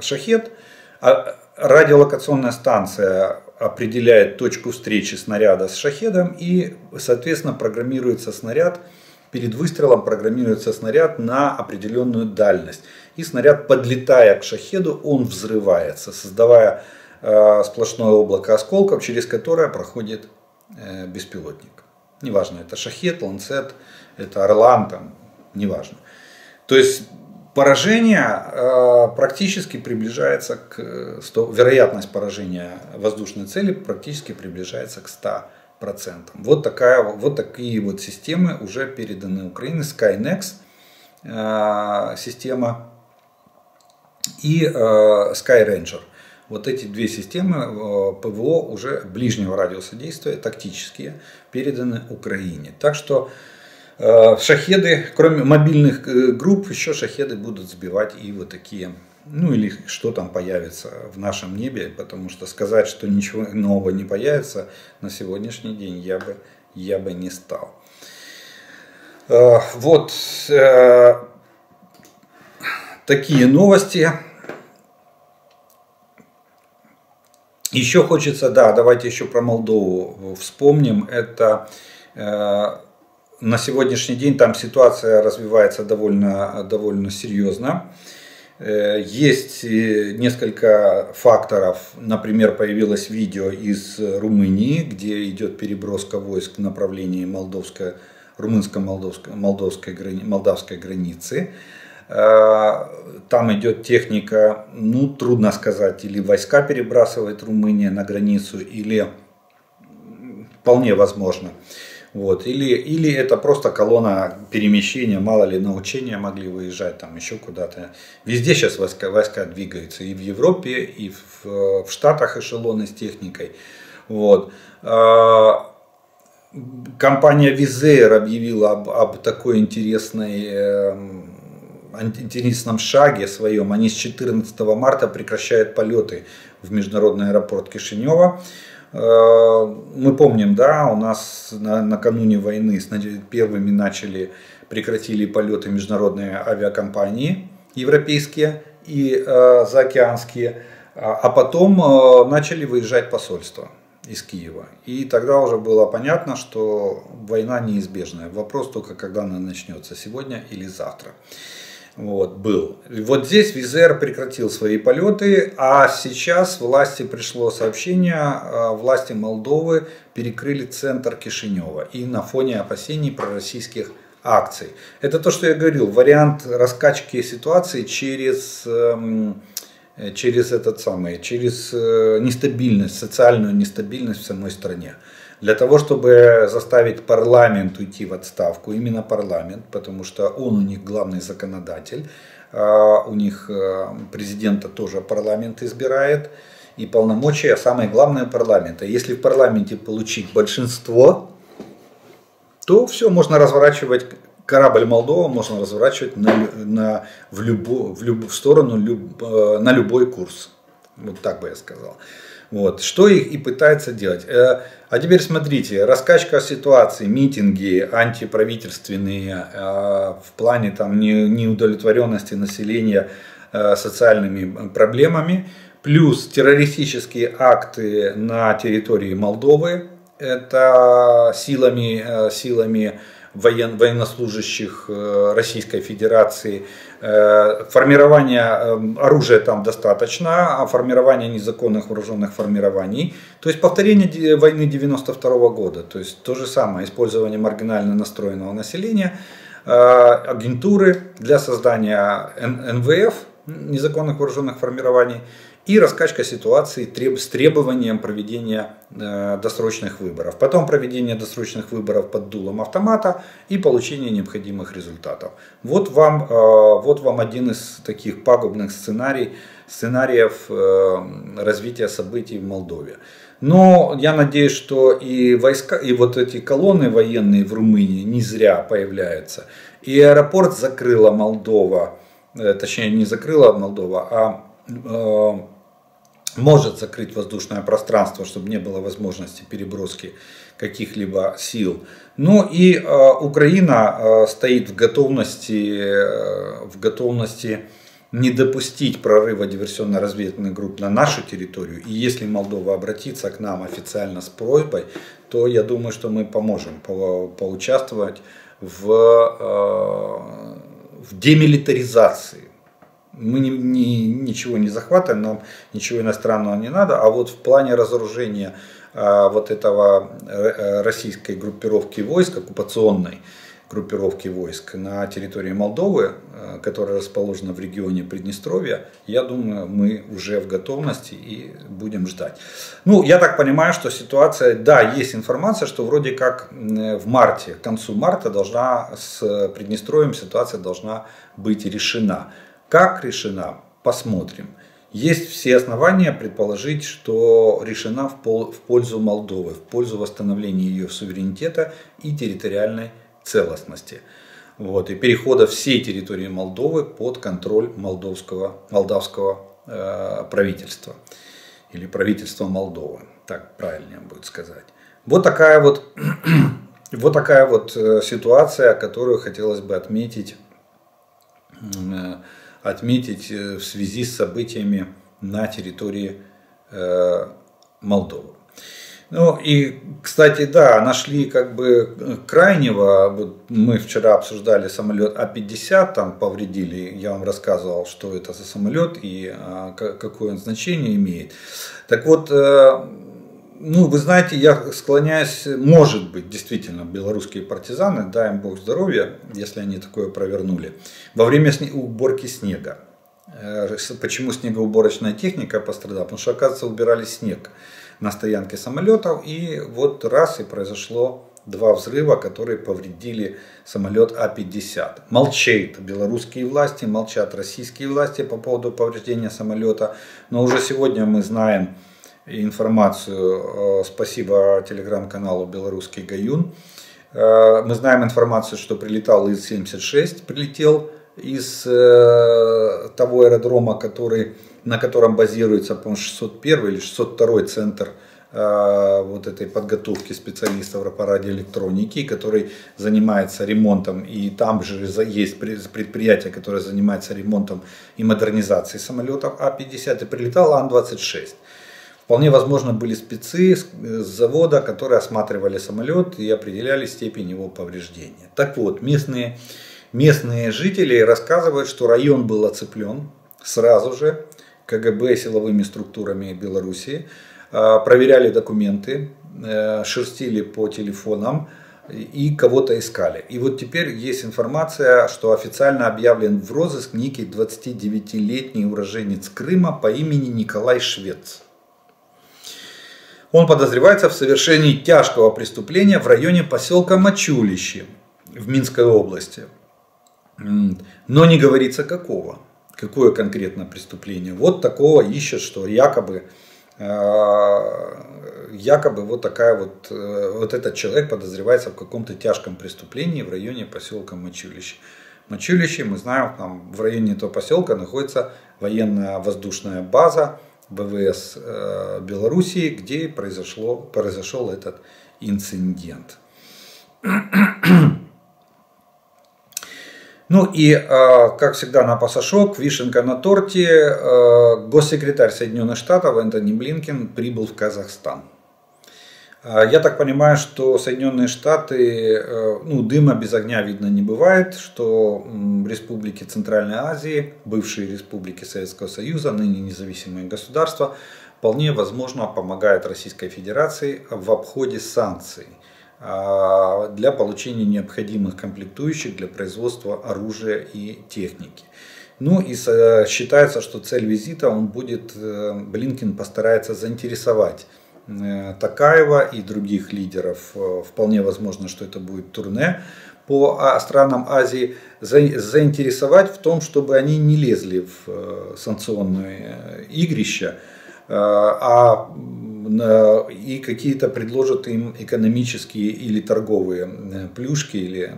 шахет, а радиолокационная станция определяет точку встречи снаряда с шахедом и, соответственно, программируется снаряд, перед выстрелом программируется снаряд на определенную дальность. И снаряд, подлетая к шахеду, он взрывается, создавая э, сплошное облако осколков, через которое проходит э, беспилотник. Неважно, это шахет, ланцет, это орлан, там, неважно. То есть поражение э, практически приближается к 100, вероятность поражения воздушной цели практически приближается к 100%. Вот, такая, вот такие вот системы уже переданы Украине. Skynex э, система и э, Sky Ranger. вот эти две системы ПВО уже ближнего радиуса действия, тактические, переданы Украине. Так что шахеды, кроме мобильных э, групп, еще шахеды будут сбивать и вот такие ну или что там появится в нашем небе, потому что сказать, что ничего нового не появится на сегодняшний день я бы, я бы не стал. Вот такие новости. Еще хочется, да, давайте еще про Молдову вспомним. Это э, на сегодняшний день там ситуация развивается довольно, довольно серьезно. Э, есть э, несколько факторов. Например, появилось видео из Румынии, где идет переброска войск в направлении молдовской, румынско-молдовской молдовской, молдавской границы. Э, там идет техника, ну трудно сказать, или войска перебрасывает Румыния на границу, или вполне возможно. Вот. Или, или это просто колонна перемещения, мало ли на учения могли выезжать, там еще куда-то. Везде сейчас войска, войска двигаются, и в Европе, и в, в Штатах эшелоны с техникой. Вот. Э, компания Визер объявила об, об такой интересной эм, антитеррористном шаге своем, они с 14 марта прекращают полеты в международный аэропорт Кишинева. Э, мы помним, да, у нас на, накануне войны первыми начали, прекратили полеты международные авиакомпании европейские и э, заокеанские, а, а потом э, начали выезжать посольства из Киева. И тогда уже было понятно, что война неизбежная. Вопрос только, когда она начнется, сегодня или завтра вот, был. Вот здесь Визер прекратил свои полеты, а сейчас власти пришло сообщение, а, власти Молдовы перекрыли центр Кишинева и на фоне опасений пророссийских акций. Это то, что я говорил, вариант раскачки ситуации через эм, через этот самый, через э, нестабильность, социальную нестабильность в самой стране для того, чтобы заставить парламент уйти в отставку, именно парламент, потому что он у них главный законодатель, а, у них э, президента тоже парламент избирает, и полномочия, самое главное парламента. Если в парламенте получить большинство, то все, можно разворачивать корабль Молдова можно разворачивать на, на, в, любу, в, люб, в сторону люб, э, на любой курс. Вот так бы я сказал. Вот. Что их и пытается делать. Э, а теперь смотрите, раскачка ситуации, митинги антиправительственные э, в плане там, неудовлетворенности населения э, социальными проблемами, плюс террористические акты на территории Молдовы, это силами, силами воен, военнослужащих э, Российской Федерации. Э, формирование э, оружия там достаточно, а формирование незаконных вооруженных формирований. То есть повторение войны 92 года. То есть то же самое, использование маргинально настроенного населения, агентуры для создания НВФ, незаконных вооруженных формирований, и раскачка ситуации с требованием проведения э, досрочных выборов. Потом проведение досрочных выборов под дулом автомата и получение необходимых результатов. Вот вам, э, вот вам один из таких пагубных сценарий, сценариев э, развития событий в Молдове. Но я надеюсь, что и войска, и вот эти колонны военные в Румынии не зря появляются. И аэропорт закрыла Молдова, точнее не закрыла Молдова, а может закрыть воздушное пространство, чтобы не было возможности переброски каких-либо сил. Ну и э, Украина э, стоит в готовности, э, в готовности не допустить прорыва диверсионно-разведывательных групп на нашу территорию. И если Молдова обратится к нам официально с просьбой, то я думаю, что мы поможем по, поучаствовать в, э, в демилитаризации мы не, не, ничего не захватываем, нам ничего иностранного не надо, а вот в плане разоружения а, вот этого э, российской группировки войск, оккупационной группировки войск на территории Молдовы, э, которая расположена в регионе Приднестровья, я думаю, мы уже в готовности и будем ждать. Ну, я так понимаю, что ситуация, да, есть информация, что вроде как в марте, к концу марта должна с Приднестровьем ситуация должна быть решена. Как решена? Посмотрим. есть все основания предположить, что решена в пользу Молдовы, в пользу восстановления ее суверенитета и территориальной целостности. Вот, и перехода всей территории Молдовы под контроль молдовского, молдавского э, правительства или правительства Молдовы, так правильнее будет сказать. Вот такая вот, вот такая вот э, ситуация, которую хотелось бы отметить э, отметить э, в связи с событиями на территории э, Молдовы. Ну и, кстати, да, нашли как бы крайнего, вот мы вчера обсуждали самолет А-50, там повредили, я вам рассказывал, что это за самолет и а, какое он значение имеет. Так вот, э, ну, вы знаете, я склоняюсь, может быть, действительно, белорусские партизаны, дай им Бог здоровья, если они такое провернули, во время уборки снега. Э, почему снегоуборочная техника пострадала? Потому что, оказывается, убирали снег на стоянке самолетов, и вот раз и произошло два взрыва, которые повредили самолет А-50. Молчат белорусские власти, молчат российские власти по поводу повреждения самолета, но уже сегодня мы знаем, информацию. Э, спасибо телеграм-каналу «Белорусский Гаюн». Э, мы знаем информацию, что прилетал ИЛ-76, прилетел из э, того аэродрома, который, на котором базируется, по 601 или 602 центр вот этой подготовки специалистов по радиоэлектронике, который занимается ремонтом, и там же есть предприятие, которое занимается ремонтом и модернизацией самолетов А-50, и прилетал Ан-26. Вполне возможно были спецы с завода, которые осматривали самолет и определяли степень его повреждения. Так вот, местные, местные жители рассказывают, что район был оцеплен сразу же КГБ силовыми структурами Белоруссии, а, проверяли документы, э, шерстили по телефонам и кого-то искали. И вот теперь есть информация, что официально объявлен в розыск некий 29-летний уроженец Крыма по имени Николай Швец. Он подозревается в совершении тяжкого преступления в районе поселка Мачулище в Минской области. Но не говорится какого. Какое конкретно преступление. Вот такого ищет, что якобы, э, якобы вот такая вот, э, вот этот человек подозревается в каком-то тяжком преступлении в районе поселка Мачулище. Мачулище, мы знаем, там в районе этого поселка находится военная воздушная база, ВВС э, Белоруссии, где произошло, произошел этот инцидент. Ну и, э, как всегда, на пасашок, вишенка на торте, э, госсекретарь Соединенных Штатов Энтони Блинкен прибыл в Казахстан. А, я так понимаю, что Соединенные Штаты, э, ну, дыма без огня видно не бывает, что республики Центральной Азии, бывшие республики Советского Союза, ныне независимые государства, вполне возможно помогают Российской Федерации в обходе санкций а, для получения необходимых комплектующих для производства оружия и техники. Ну и считается, что цель визита он будет, э, Блинкин постарается заинтересовать Э, Такаева и других лидеров. Э, вполне возможно, что это будет турне по а, странам Азии, заинтересовать в том, чтобы они не лезли в э, санкционные игрища, а и какие-то предложат им экономические или торговые плюшки или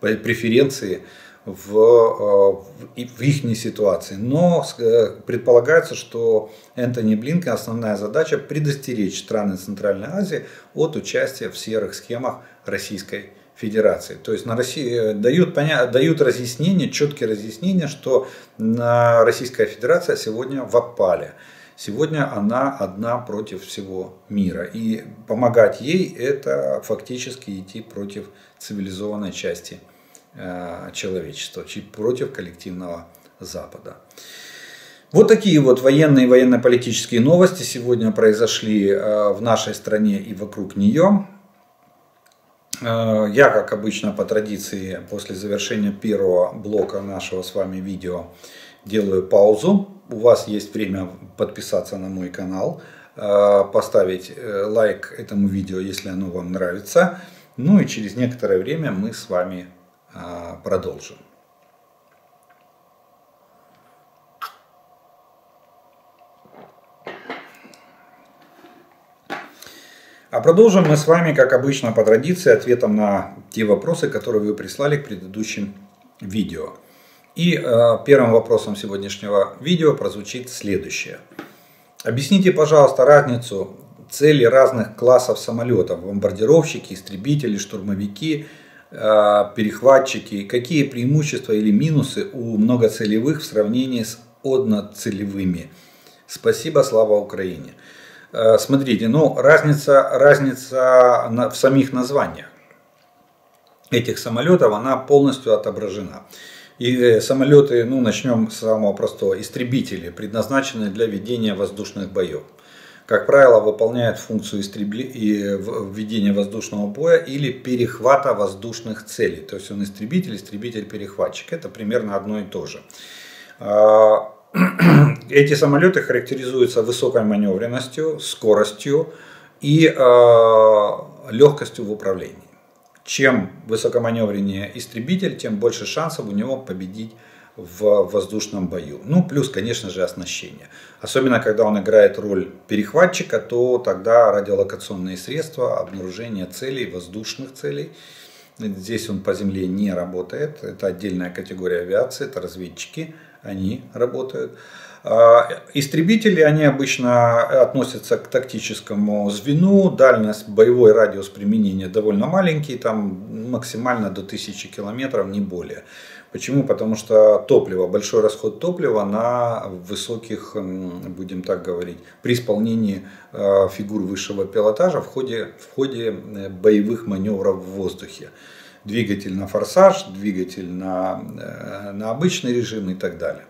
преференции в, э, в их ситуации. Но э, предполагается, что Энтони Блинкен основная задача предостеречь страны Центральной Азии от участия в серых схемах Российской Федерации. То есть на России э, дают, поня... дают разъяснение, четкие разъяснения, что Российская Федерация сегодня в опале. Сегодня она одна против всего мира. И помогать ей это фактически идти против цивилизованной части человечества против коллективного Запада. Вот такие вот военные и военно-политические новости сегодня произошли э, в нашей стране и вокруг нее. Э, я, как обычно, по традиции, после завершения первого блока нашего с вами видео, делаю паузу. У вас есть время подписаться на мой канал, поставить лайк этому видео, если оно вам нравится. Ну и через некоторое время мы с вами а, продолжим. А продолжим мы с вами, как обычно, по традиции, ответом на те вопросы, которые вы прислали к предыдущим видео. И э, первым вопросом сегодняшнего видео прозвучит следующее. Объясните, пожалуйста, разницу целей разных классов самолетов, бомбардировщики, истребители, штурмовики – перехватчики. Какие преимущества или минусы у многоцелевых в сравнении с одноцелевыми? Спасибо, слава Украине. Э, смотрите, ну разница, разница в самих названиях этих самолетов, она полностью отображена. И э, самолеты, ну начнем с самого простого, истребители, предназначены для ведения воздушных боев. Как правило, выполняют функцию истребли... и введения воздушного боя или перехвата воздушных целей. То есть он истребитель, истребитель-перехватчик. Это примерно одно и то же. А, эти самолеты характеризуются высокой маневренностью, скоростью и э, легкостью в управлении. Чем высокоманевреннее истребитель, тем больше шансов у него победить в воздушном бою. Ну, плюс, конечно же, оснащение. Особенно, когда он играет роль перехватчика, то тогда радиолокационные средства, обнаружение целей, воздушных целей. Здесь он по земле не работает. Это отдельная категория авиации, это разведчики они работают. А, истребители, они обычно относятся к тактическому звену, дальность, боевой радиус применения довольно маленький, там максимально до 1000 километров, не более. Почему? Потому что топливо, большой расход топлива на высоких, будем так говорить, при исполнении а, фигур высшего пилотажа в ходе, в ходе э, боевых маневров в воздухе двигатель на форсаж, двигатель на, э, на обычный режим и так далее.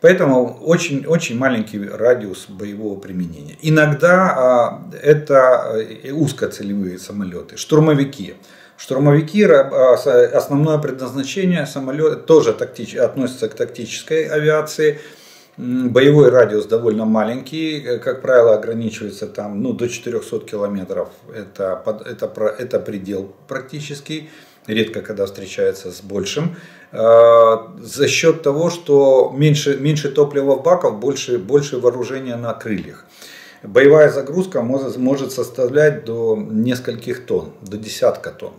Поэтому очень, очень маленький радиус боевого применения. Иногда а, это э, узкоцелевые самолеты, штурмовики. Штурмовики, а, основное предназначение самолета тоже тактич, относится к тактической авиации. Боевой радиус довольно маленький, э, как правило, ограничивается там ну, до 400 километров. Это, это, это предел практически редко когда встречается с большим, а, за счет того, что меньше, меньше топлива в баках, больше, больше вооружения на крыльях. Боевая загрузка может, может составлять до нескольких тонн, до десятка тонн.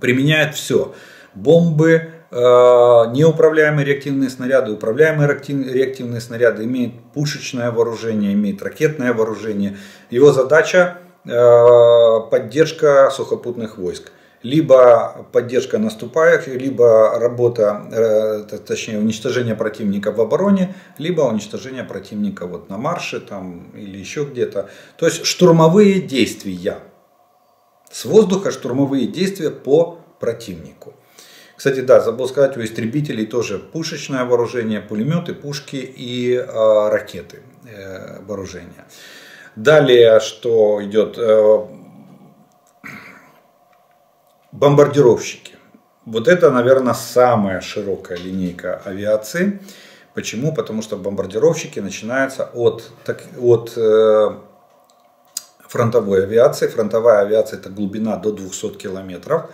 Применяет все. Бомбы, а, неуправляемые реактивные снаряды, управляемые реактивные снаряды, имеет пушечное вооружение, имеет ракетное вооружение. Его задача а, поддержка сухопутных войск либо поддержка наступающих, либо работа, э, точнее уничтожение противника в обороне, либо уничтожение противника вот на марше там, или еще где-то. То есть штурмовые действия. С воздуха штурмовые действия по противнику. Кстати, да, забыл сказать, у истребителей тоже пушечное вооружение, пулеметы, пушки и э, ракеты э, вооружения. Далее, что идет, э, Бомбардировщики. Вот это, наверное, самая широкая линейка авиации. Почему? Потому что бомбардировщики начинаются от, так, от э, фронтовой авиации. Фронтовая авиация это глубина до 200 километров.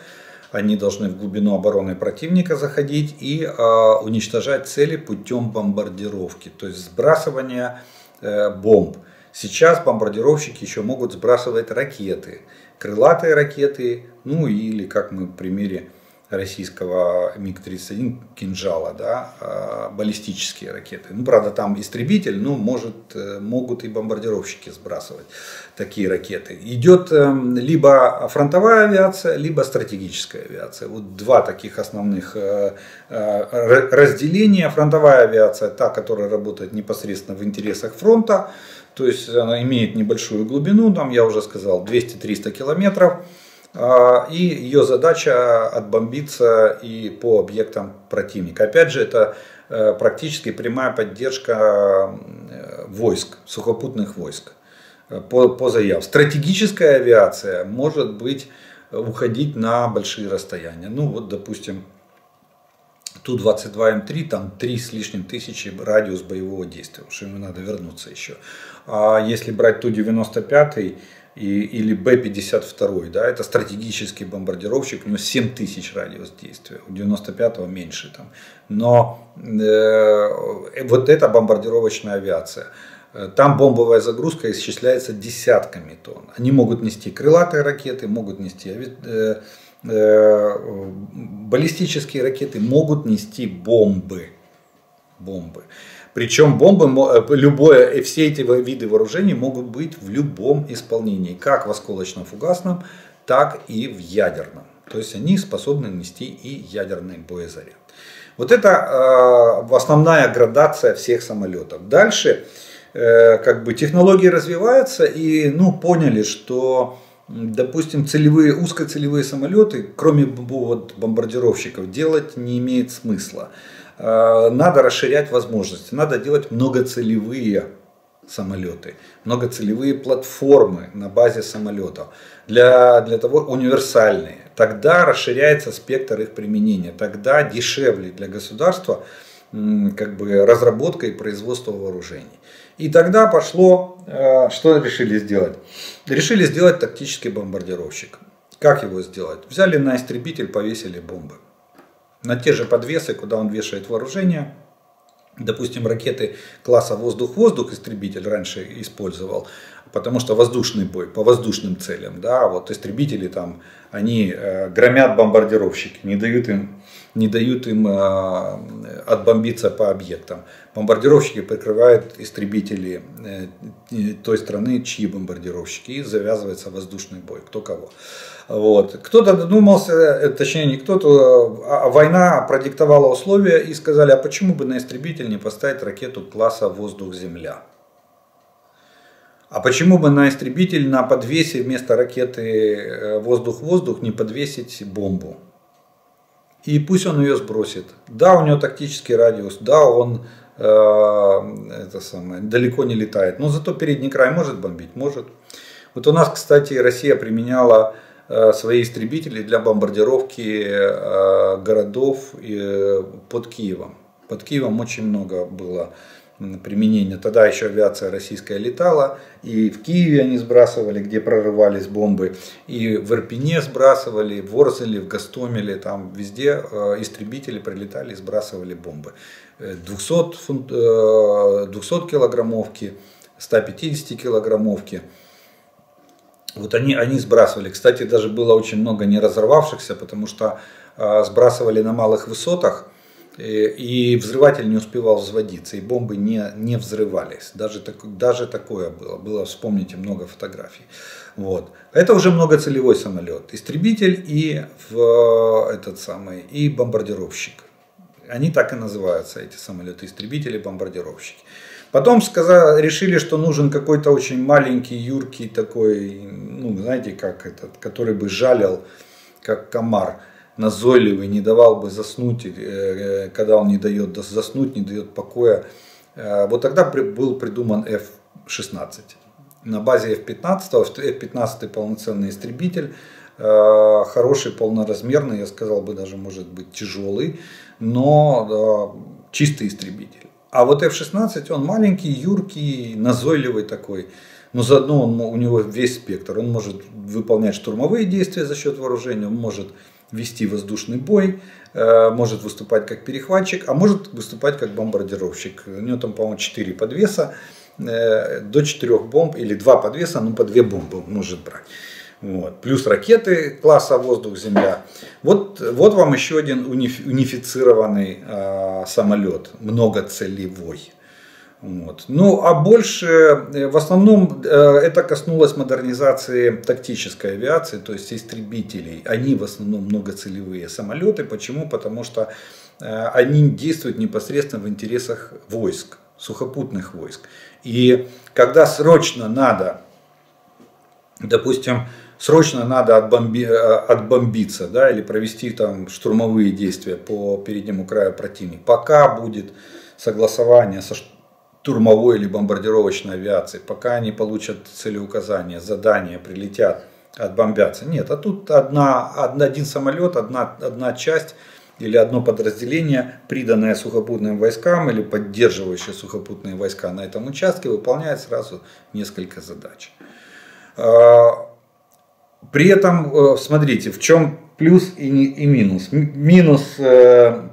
Они должны в глубину обороны противника заходить и э, уничтожать цели путем бомбардировки, то есть сбрасывания э, бомб. Сейчас бомбардировщики еще могут сбрасывать ракеты крылатые ракеты, ну или как мы в примере российского МиГ-31 кинжала, да, а, баллистические ракеты. Ну, правда, там истребитель, но может, э, могут и бомбардировщики сбрасывать такие ракеты. Идет эм, либо фронтовая авиация, либо стратегическая авиация. Вот два таких основных э, э, разделения. Фронтовая авиация, та, которая работает непосредственно в интересах фронта, то есть она имеет небольшую глубину, там я уже сказал 200-300 километров. А, и ее задача отбомбиться и по объектам противника. Опять же, это э, практически прямая поддержка э, войск, сухопутных войск э, по, по заявке. Стратегическая авиация может быть уходить на большие расстояния. Ну вот, допустим, Ту-22М3, там 3 с лишним тысячи радиус боевого действия, что ему надо вернуться еще. А если брать Ту-95 и, или Б-52, да, это стратегический бомбардировщик, у него 7 тысяч радиус действия, у 95-го меньше там. Но э, вот это бомбардировочная авиация. Э, там бомбовая загрузка исчисляется десятками тонн. Они могут нести крылатые ракеты, могут нести э, э, баллистические ракеты, могут нести бомбы. Бомбы. Причем бомбы, любое, все эти виды вооружений могут быть в любом исполнении, как в осколочно-фугасном, так и в ядерном. То есть они способны нести и ядерный боезаряд. Вот это э, основная градация всех самолетов. Дальше Э, как бы технологии развиваются и ну, поняли, что допустим, целевые, узкоцелевые самолеты, кроме вот, бомбардировщиков, делать не имеет смысла. Э, надо расширять возможности, надо делать многоцелевые самолеты, многоцелевые платформы на базе самолетов, для, для того универсальные. Тогда расширяется спектр их применения, тогда дешевле для государства как бы разработка и производство вооружений. И тогда пошло, э, что решили сделать? Решили сделать тактический бомбардировщик. Как его сделать? Взяли на истребитель, повесили бомбы. На те же подвесы, куда он вешает вооружение. Допустим, ракеты класса воздух-воздух истребитель раньше использовал, потому что воздушный бой по воздушным целям. Да, вот истребители там, они э, громят бомбардировщики, не дают им не дают им а, отбомбиться по объектам. Бомбардировщики прикрывают истребители э, той страны, чьи бомбардировщики, и завязывается воздушный бой, кто кого. Вот. Кто-то додумался, э, точнее не кто-то, а, а война продиктовала условия и сказали, а почему бы на истребитель не поставить ракету класса воздух-земля? А почему бы на истребитель на подвесе вместо ракеты э, воздух-воздух не подвесить бомбу? и пусть он ее сбросит. Да, у него тактический радиус, да, он э, это самое, далеко не летает, но зато передний край может бомбить, может. Вот у нас, кстати, Россия применяла свои истребители для бомбардировки э, городов э, под Киевом. Под Киевом очень много было применения. Тогда еще авиация российская летала, и в Киеве они сбрасывали, где прорывались бомбы, и в Ирпене сбрасывали, в Орзеле, в Гастомеле, там везде э, истребители прилетали и сбрасывали бомбы. 200, фунт, 200 килограммовки, 150 килограммовки. Вот они, они сбрасывали. Кстати, даже было очень много не разорвавшихся, потому что э, сбрасывали на малых высотах, и взрыватель не успевал взводиться, и бомбы не, не взрывались. Даже, так, даже такое было. Было, вспомните, много фотографий. Вот. Это уже многоцелевой самолет. Истребитель и, в, этот самый, и бомбардировщик. Они так и называются, эти самолеты, истребители, бомбардировщики. Потом сказали, решили, что нужен какой-то очень маленький, юркий такой, ну, знаете, как этот, который бы жалил, как комар назойливый, не давал бы заснуть, э, когда он не дает заснуть, не дает покоя. Э, вот тогда был придуман F-16. На базе F-15, F-15 полноценный истребитель, э, хороший, полноразмерный, я сказал бы даже может быть тяжелый, но чистый истребитель. А вот F-16, он маленький, юркий, назойливый такой. Но заодно он, у него весь спектр. Он может выполнять штурмовые действия за счет вооружения, он может вести воздушный бой, э, может выступать как перехватчик, а может выступать как бомбардировщик. У него там, по-моему, 4 подвеса, э, до 4 бомб или 2 подвеса, ну по 2 бомбы может брать. Вот. Плюс ракеты класса воздух-земля. Вот, вот вам еще один унифицированный э, самолет, многоцелевой. Вот. Ну, а больше, э, в основном, э, это коснулось модернизации тактической авиации, то есть истребителей. Они в основном многоцелевые самолеты. Почему? Потому что э, они действуют непосредственно в интересах войск, сухопутных войск. И когда срочно надо, допустим, срочно надо отбомби, отбомбиться да, или провести там штурмовые действия по переднему краю противника, пока будет согласование со штурмовой или бомбардировочной авиации, пока они получат целеуказания, задания, прилетят, отбомбятся. Нет, а тут одна, один самолет, одна, одна часть или одно подразделение, приданное сухопутным войскам или поддерживающее сухопутные войска на этом участке, выполняет сразу несколько задач. При этом, э, смотрите, в чем плюс и минус. Минус э,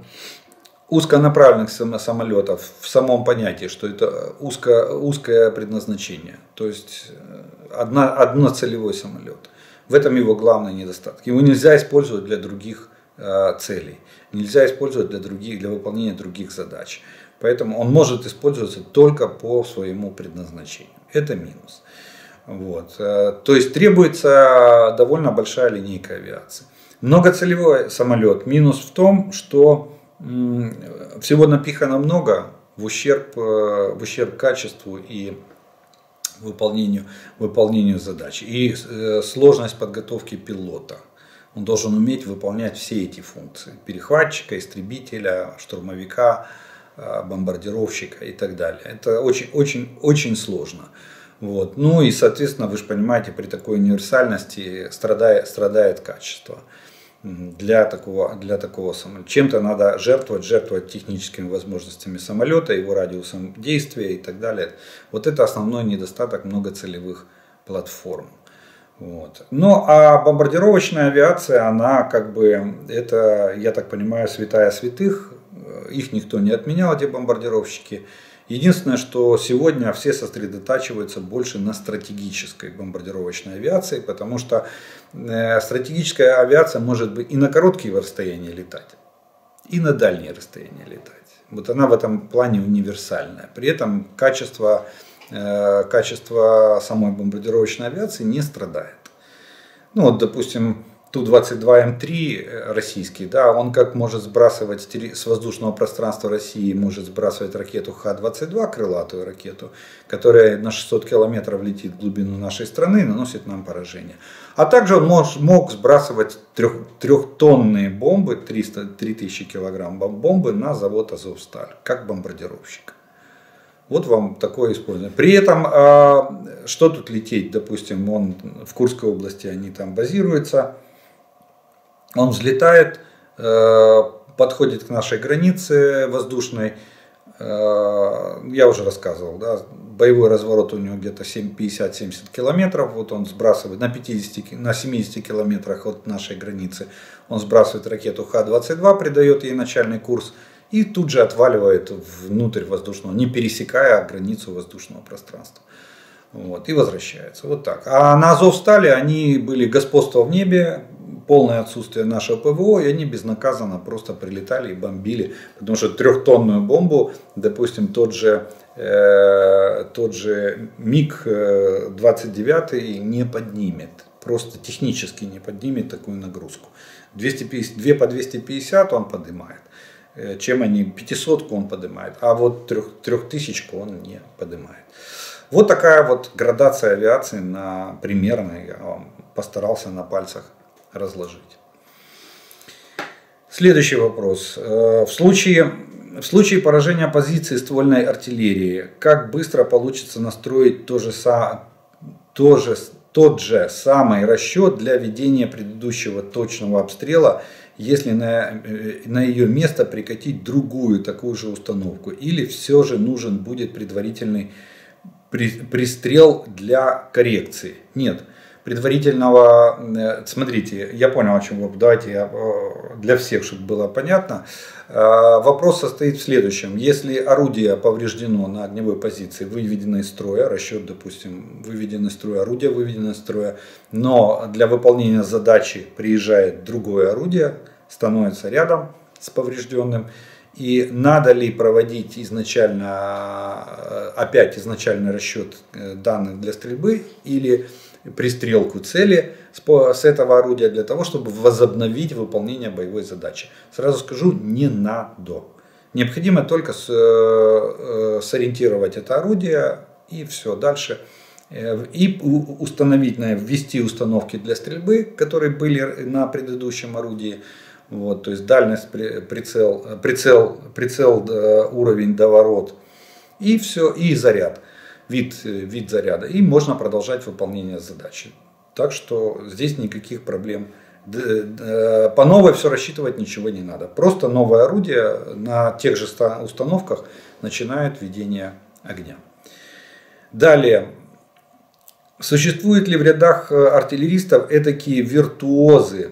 узконаправленных самолетов в самом понятии, что это узко, узкое предназначение, то есть э, одна, одноцелевой самолет. В этом его главный недостаток. Его нельзя использовать для других э, целей, нельзя использовать для, других, для выполнения других задач. Поэтому он может использоваться только по своему предназначению. Это минус. Вот. Э, то есть требуется довольно большая линейка авиации. Многоцелевой самолет. Минус в том, что всего напихано много в ущерб, э, в ущерб качеству и выполнению, выполнению задач. И э, сложность подготовки пилота. Он должен уметь выполнять все эти функции. Перехватчика, истребителя, штурмовика, бомбардировщика и так далее. Это очень, очень, очень сложно. Вот. Ну и, соответственно, вы же понимаете, при такой универсальности страдает, страдает качество для такого, для такого самолета. Чем-то надо жертвовать, жертвовать техническими возможностями самолета, его радиусом действия и так далее. Вот это основной недостаток многоцелевых платформ. Вот. Ну а бомбардировочная авиация, она как бы, это, я так понимаю, святая святых, их никто не отменял, эти бомбардировщики. Единственное, что сегодня все сосредотачиваются больше на стратегической бомбардировочной авиации, потому что э, стратегическая авиация может быть и на короткие расстояния летать, и на дальние расстояния летать. Вот она в этом плане универсальная. При этом качество, э, качество самой бомбардировочной авиации не страдает. Ну вот, допустим, Ту-22М3 э, российский, да, он как может сбрасывать с воздушного пространства России, может сбрасывать ракету Х-22, крылатую ракету, которая на 600 километров летит в глубину нашей страны и наносит нам поражение. А также он мог, мог сбрасывать трех, трехтонные бомбы, 300, 3000 килограмм бомбы на завод Азовсталь, как бомбардировщик. Вот вам такое использование. При этом, а, что тут лететь, допустим, он в Курской области, они там базируются, он взлетает, э, подходит к нашей границе воздушной. Э, я уже рассказывал, да, боевой разворот у него где-то 50-70 километров. Вот он сбрасывает на, 50, на 70 километрах от нашей границы. Он сбрасывает ракету Х-22, придает ей начальный курс и тут же отваливает внутрь воздушного, не пересекая границу воздушного пространства. Вот, и возвращается. Вот так. А на Азовстале они были господство в небе, полное отсутствие нашего ПВО, и они безнаказанно просто прилетали и бомбили. Потому что трехтонную бомбу, допустим, тот же, э, тот же МиГ-29 э, не поднимет. Просто технически не поднимет такую нагрузку. 250, 2 по 250 он поднимает. Э, чем они 500 он поднимает, а вот 3000 он не поднимает. Вот такая вот градация авиации на примерно, я вам постарался на пальцах разложить. Следующий вопрос. Э, в случае, в случае поражения позиции ствольной артиллерии, как быстро получится настроить то же, то же, тот же самый расчет для ведения предыдущего точного обстрела, если на, э, на ее место прикатить другую такую же установку? Или все же нужен будет предварительный пристрел для коррекции? Нет предварительного, э, смотрите, я понял, о чем вы, давайте я, э, для всех, чтобы было понятно. Э, вопрос состоит в следующем. Если орудие повреждено на огневой позиции, выведено из строя, расчет, допустим, выведено из строя, орудие выведено из строя, но для выполнения задачи приезжает другое орудие, становится рядом с поврежденным, и надо ли проводить изначально, опять изначальный расчет данных для стрельбы, или пристрелку цели с этого орудия для того, чтобы возобновить выполнение боевой задачи. Сразу скажу, не надо. Необходимо только э, э, сориентировать это орудие и все дальше. Э, и установить, ввести установки для стрельбы, которые были на предыдущем орудии. Вот, то есть дальность, прицел, прицел, прицел уровень доворот и все, и заряд вид, э, вид заряда, и можно продолжать выполнение задачи. Так что здесь никаких проблем. По новой все рассчитывать ничего не надо. Просто новое орудие на тех же установках начинает ведение огня. Далее. Существуют ли в рядах э, артиллеристов такие виртуозы, э,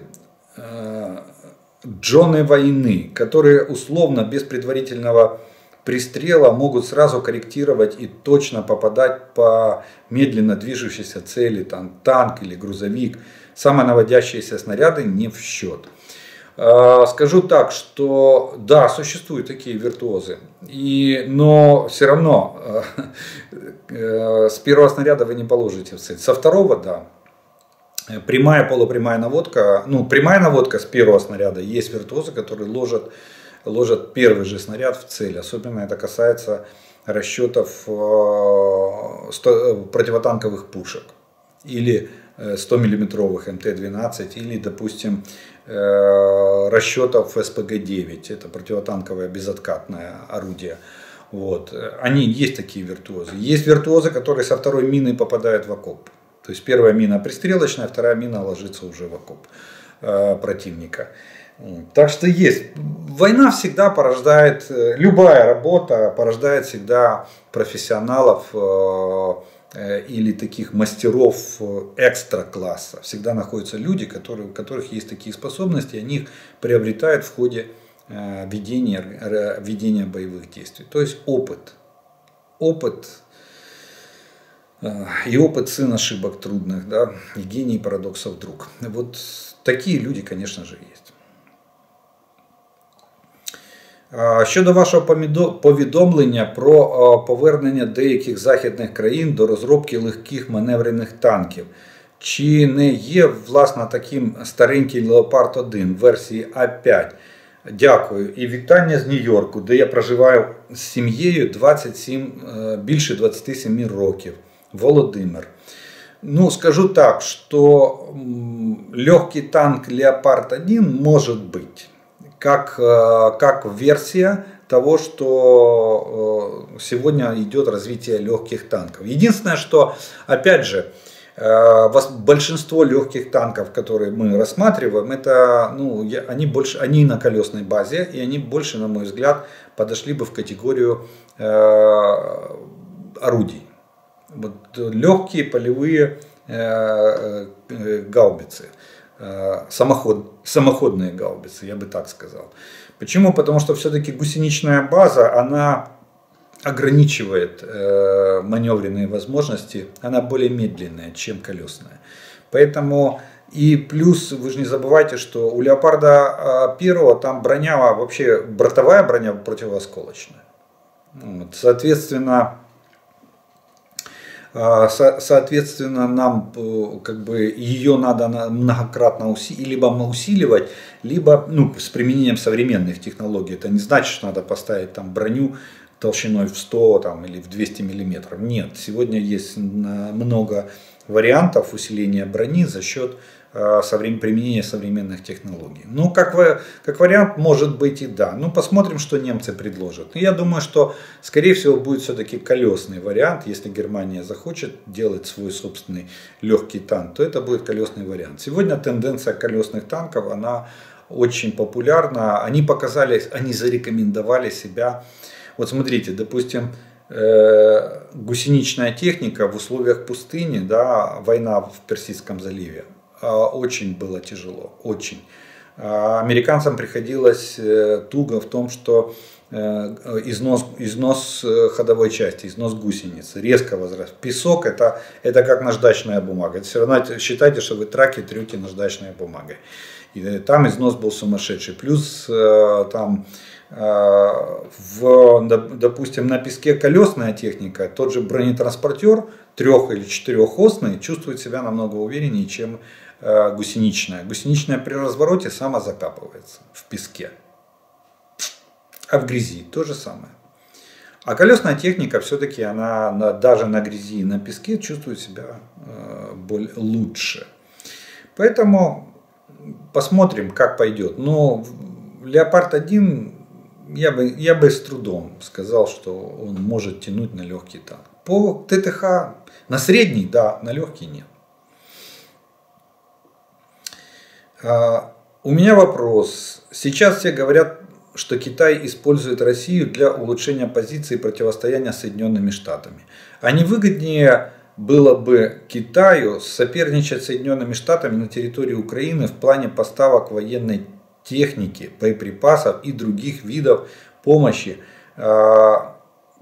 Джоны войны, которые условно без предварительного пристрела могут сразу корректировать и точно попадать по медленно движущейся цели, там, танк или грузовик. Самонаводящиеся снаряды не в счет. А, скажу так, что да, существуют такие виртуозы, и, но все равно э, с первого снаряда вы не положите в цель. Со второго, да, прямая, полупрямая наводка, ну, прямая наводка с первого снаряда, есть виртуозы, которые ложат, ложат первый же снаряд в цель. Особенно это касается расчетов э, э, противотанковых пушек или 100-миллиметровых МТ-12 или, допустим, расчетов СПГ-9, это противотанковое безоткатное орудие. Вот. Они есть такие виртуозы. Есть виртуозы, которые со второй мины попадают в окоп. То есть первая мина пристрелочная, вторая мина ложится уже в окоп э, противника. Так что есть. Война всегда порождает, э, любая работа порождает всегда профессионалов э, или таких мастеров экстра класса. Всегда находятся люди, которые, у которых есть такие способности, они их приобретают в ходе ведения, ведения боевых действий. То есть опыт. Опыт и опыт сын ошибок трудных, да, и гений парадоксов друг. Вот такие люди, конечно же, есть. Щодо вашого повідомлення про повернення деяких західних країн до розробки легких маневрених танків. Чи не є власне таким старенький Леопард 1 версії А5? Дякую. І вітання з Нью-Йорку, де я проживаю з сім'єю 27, більше 27 років. Володимир. Ну, скажу так, что легкий танк Леопард 1 может быть как, э, как версия того, что э, сегодня идет развитие легких танков. Единственное, что, опять же, э, большинство легких танков, которые мы рассматриваем, это, ну, они, больше, они на колесной базе, и они больше, на мой взгляд, подошли бы в категорию орудий вот, легкие полевые э, э, гаубицы, э, самоход, самоходные гаубицы, я бы так сказал. Почему? Потому что все-таки гусеничная база, она ограничивает э, маневренные возможности, она более медленная, чем колесная. Поэтому и плюс, вы же не забывайте, что у Леопарда первого там броня, вообще бортовая броня противоосколочная. Соответственно, а, соответственно, нам э, как бы ее надо многократно усиливать, либо усиливать, либо ну, с применением современных технологий. Это не значит, что надо поставить там броню толщиной в 100 там, или в 200 миллиметров. Нет, сегодня есть много вариантов усиления брони за счет применения современных технологий. Ну, как, как вариант, может быть и да. Ну, посмотрим, что немцы предложат. Я думаю, что, скорее всего, будет все-таки колесный вариант. Если Германия захочет делать свой собственный легкий танк, то это будет колесный вариант. Сегодня тенденция колесных танков, она очень популярна. Они показали, они зарекомендовали себя. Вот смотрите, допустим, э, гусеничная техника в условиях пустыни, да, война в Персидском заливе. А, очень было тяжело, очень. А, американцам приходилось э, туго в том, что э, износ, износ э, ходовой части, износ гусениц резко возрос. Песок это, это как наждачная бумага. Все равно считайте, что вы траки трете наждачной бумагой. И там износ был сумасшедший. Плюс там в, допустим, на песке колесная техника, тот же бронетранспортер трех или четырехосный чувствует себя намного увереннее, чем гусеничная. Гусеничная при развороте сама закапывается в песке. А в грязи то же самое. А колесная техника все-таки она на, даже на грязи и на песке чувствует себя э, более, лучше. Поэтому посмотрим, как пойдет. Но Леопард 1 я бы, я бы с трудом сказал, что он может тянуть на легкий танк. По ТТХ на средний, да, на легкий нет. А, у меня вопрос. Сейчас все говорят, что Китай использует Россию для улучшения позиции противостояния с Соединенными Штатами. А не выгоднее было бы Китаю соперничать с Соединенными Штатами на территории Украины в плане поставок военной техники, боеприпасов и других видов помощи, а,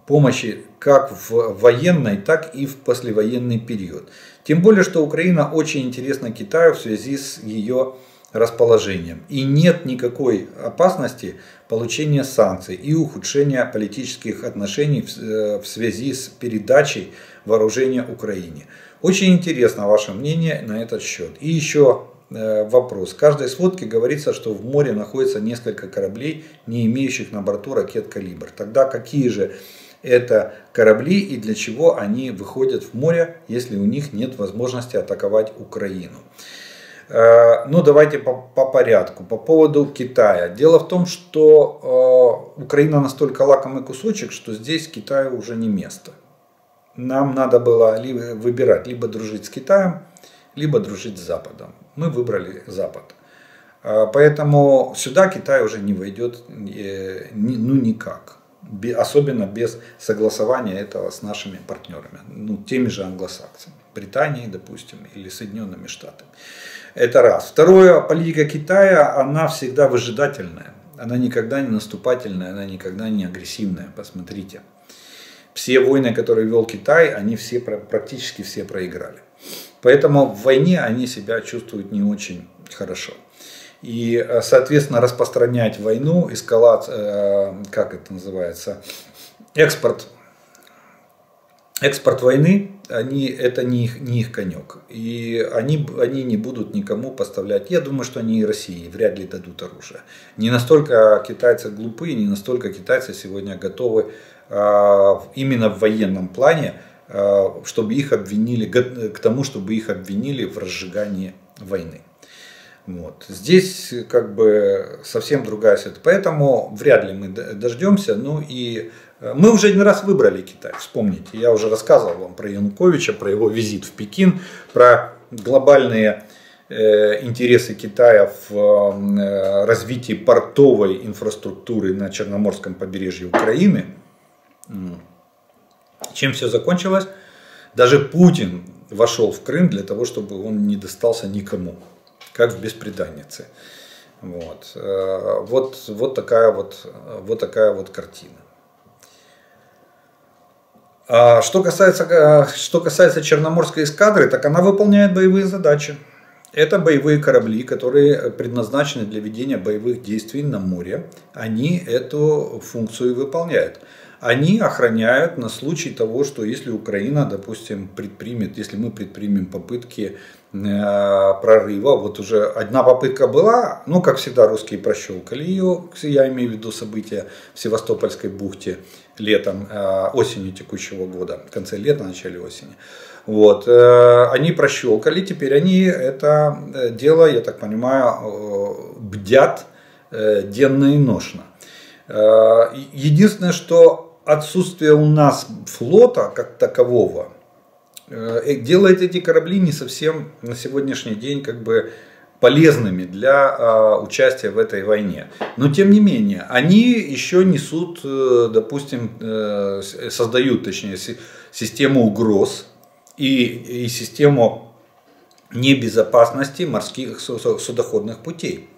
помощи как в военной, так и в послевоенный период. Тем более, что Украина очень интересна Китаю в связи с ее расположением. И нет никакой опасности получения санкций и ухудшения политических отношений в э, связи с передачей вооружения Украине. Очень интересно ваше мнение на этот счет. И еще э, вопрос. В каждой сводке говорится, что в море находится несколько кораблей, не имеющих на борту ракет «Калибр». Тогда какие же это корабли и для чего они выходят в море, если у них нет возможности атаковать Украину. Э, ну, давайте по, по порядку. По поводу Китая. Дело в том, что э, Украина настолько лакомый кусочек, что здесь Китаю уже не место. Нам надо было выбирать либо дружить с Китаем, либо дружить с Западом. Мы выбрали Запад. Э, поэтому сюда Китай уже не войдет ну никак особенно без согласования этого с нашими партнерами, ну, теми же англосаксами, Британией, допустим, или Соединенными Штатами. Это раз. Второе, политика Китая, она всегда выжидательная, она никогда не наступательная, она никогда не агрессивная, посмотрите. Все войны, которые вел Китай, они все, практически все проиграли. Поэтому в войне они себя чувствуют не очень хорошо. И, э, соответственно, распространять войну, эскалат, э, как это называется, экспорт, экспорт войны, они, это не их, не их конек. И они, они не будут никому поставлять. Я думаю, что они и России вряд ли дадут оружие. Не настолько китайцы глупые, не настолько китайцы сегодня готовы а, именно в военном плане, а, чтобы их обвинили, к тому, чтобы их обвинили в разжигании войны. Вот. Здесь как бы совсем другая ситуация. Поэтому вряд ли мы дождемся. Ну и мы уже один раз выбрали Китай. Вспомните, я уже рассказывал вам про Януковича, про его визит в Пекин, про глобальные э, интересы Китая в э, развитии портовой инфраструктуры на Черноморском побережье Украины. Чем все закончилось? Даже Путин вошел в Крым для того, чтобы он не достался никому как в «Беспреданнице». Вот. Э, вот, вот, такая вот, вот такая вот картина. А что касается, э, что касается Черноморской эскадры, так она выполняет боевые задачи. Это боевые корабли, которые предназначены для ведения боевых действий на море. Они эту функцию выполняют. Они охраняют на случай того, что если Украина, допустим, предпримет, если мы предпримем попытки Э, прорыва. Вот уже одна попытка была, ну, как всегда, русские прощелкали ее, я имею в виду события в Севастопольской бухте летом, э, осенью текущего года, в конце лета, начале осени. Вот, э, они прощелкали, теперь они это дело, я так понимаю, бдят денно и ношно. Единственное, что отсутствие у нас флота как такового, Э, делает эти корабли не совсем на сегодняшний день как бы полезными для а, участия в этой войне. Но тем не менее, они еще несут, э, допустим, э, создают, точнее, систему угроз и, и систему небезопасности морских судоходных путей.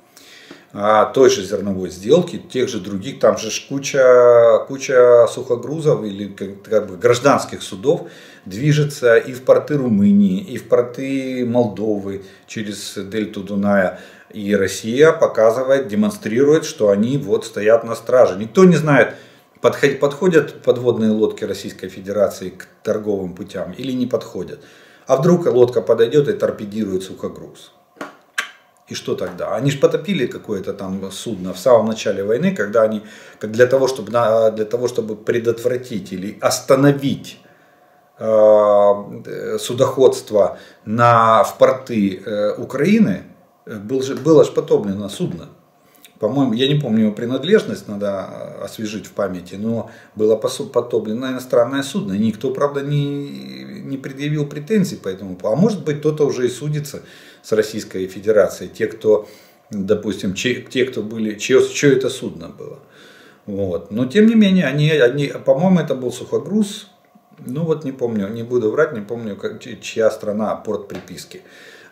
А той же зерновой сделки, тех же других, там же куча, куча сухогрузов или как, как бы гражданских судов, движется и в порты Румынии, и в порты Молдовы через дельту Дуная. И Россия показывает, демонстрирует, что они вот стоят на страже. Никто не знает, подходят подводные лодки Российской Федерации к торговым путям или не подходят. А вдруг лодка подойдет и торпедирует сухогруз. И что тогда? Они же потопили какое-то там судно в самом начале войны, когда они для того, чтобы, для того, чтобы предотвратить или остановить Э, судоходства на, в порты э, Украины был же, было же потоплено судно. По-моему, я не помню его принадлежность, надо освежить в памяти, но было потоплено иностранное судно. Никто, правда, не, не предъявил претензий по этому. А может быть, кто-то уже и судится с Российской Федерацией. Те, кто, допустим, че, те, кто были, чье, чье это судно было. Вот. Но тем не менее, они, они, по-моему, это был сухогруз, ну вот не помню, не буду врать, не помню, как, чья страна, порт приписки.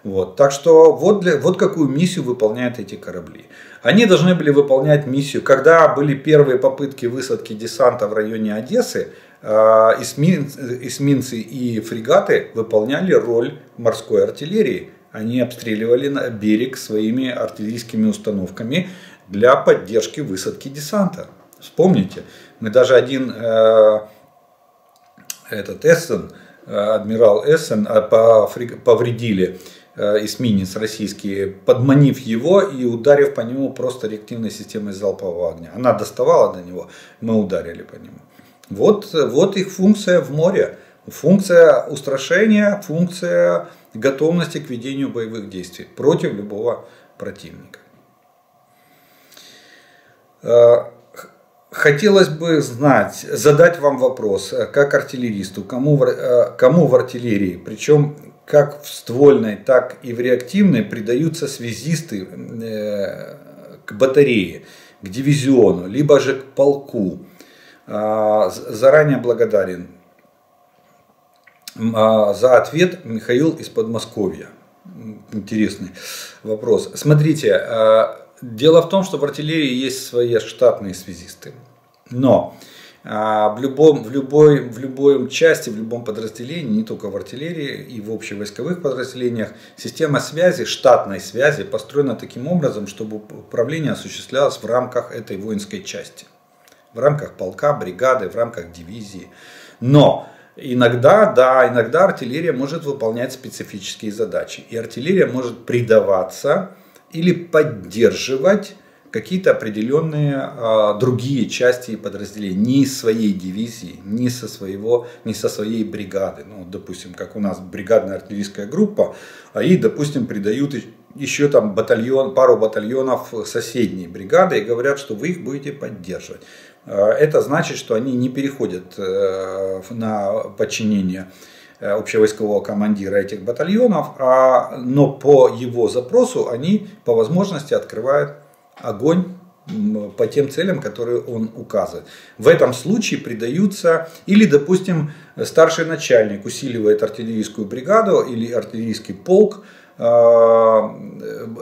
Вот. Так что вот, для, вот какую миссию выполняют эти корабли. Они должны были выполнять миссию, когда были первые попытки высадки десанта в районе Одессы, э, эсминцы и фрегаты выполняли роль морской артиллерии. Они обстреливали берег своими артиллерийскими установками для поддержки высадки десанта. Вспомните, мы даже один э, этот Эссен, э, адмирал Эссен, э, повредили эсминец российский, подманив его и ударив по нему просто реактивной системой залпового огня. Она доставала до него, мы ударили по нему. Вот, вот их функция в море. Функция устрашения, функция готовности к ведению боевых действий против любого противника. Хотелось бы знать, задать вам вопрос, э, как артиллеристу, кому, э, кому в артиллерии, причем как в ствольной, так и в реактивной придаются связисты э, к батарее, к дивизиону, либо же к полку. Заранее благодарен за ответ Михаил из Подмосковья. Интересный вопрос. Смотрите, дело в том, что в артиллерии есть свои штатные связисты. Но а, в, любом, в, любой, в любой части, в любом подразделении, не только в артиллерии и в общевойсковых подразделениях, система связи, штатной связи построена таким образом, чтобы управление осуществлялось в рамках этой воинской части. В рамках полка, бригады, в рамках дивизии. Но иногда, да, иногда артиллерия может выполнять специфические задачи. И артиллерия может придаваться или поддерживать какие-то определенные а, другие части и подразделения, не из своей дивизии, не со, своего, не со своей бригады. Ну, допустим, как у нас бригадная артиллерийская группа, а ей, допустим, придают еще там батальон, пару батальонов соседней бригады и говорят, что вы их будете поддерживать. А, это значит, что они не переходят э, на подчинение э, общевойскового командира этих батальонов, а, но по его запросу они по возможности открывают огонь по тем целям, которые он указывает. В этом случае придаются, или, допустим, старший начальник усиливает артиллерийскую бригаду или артиллерийский полк, а,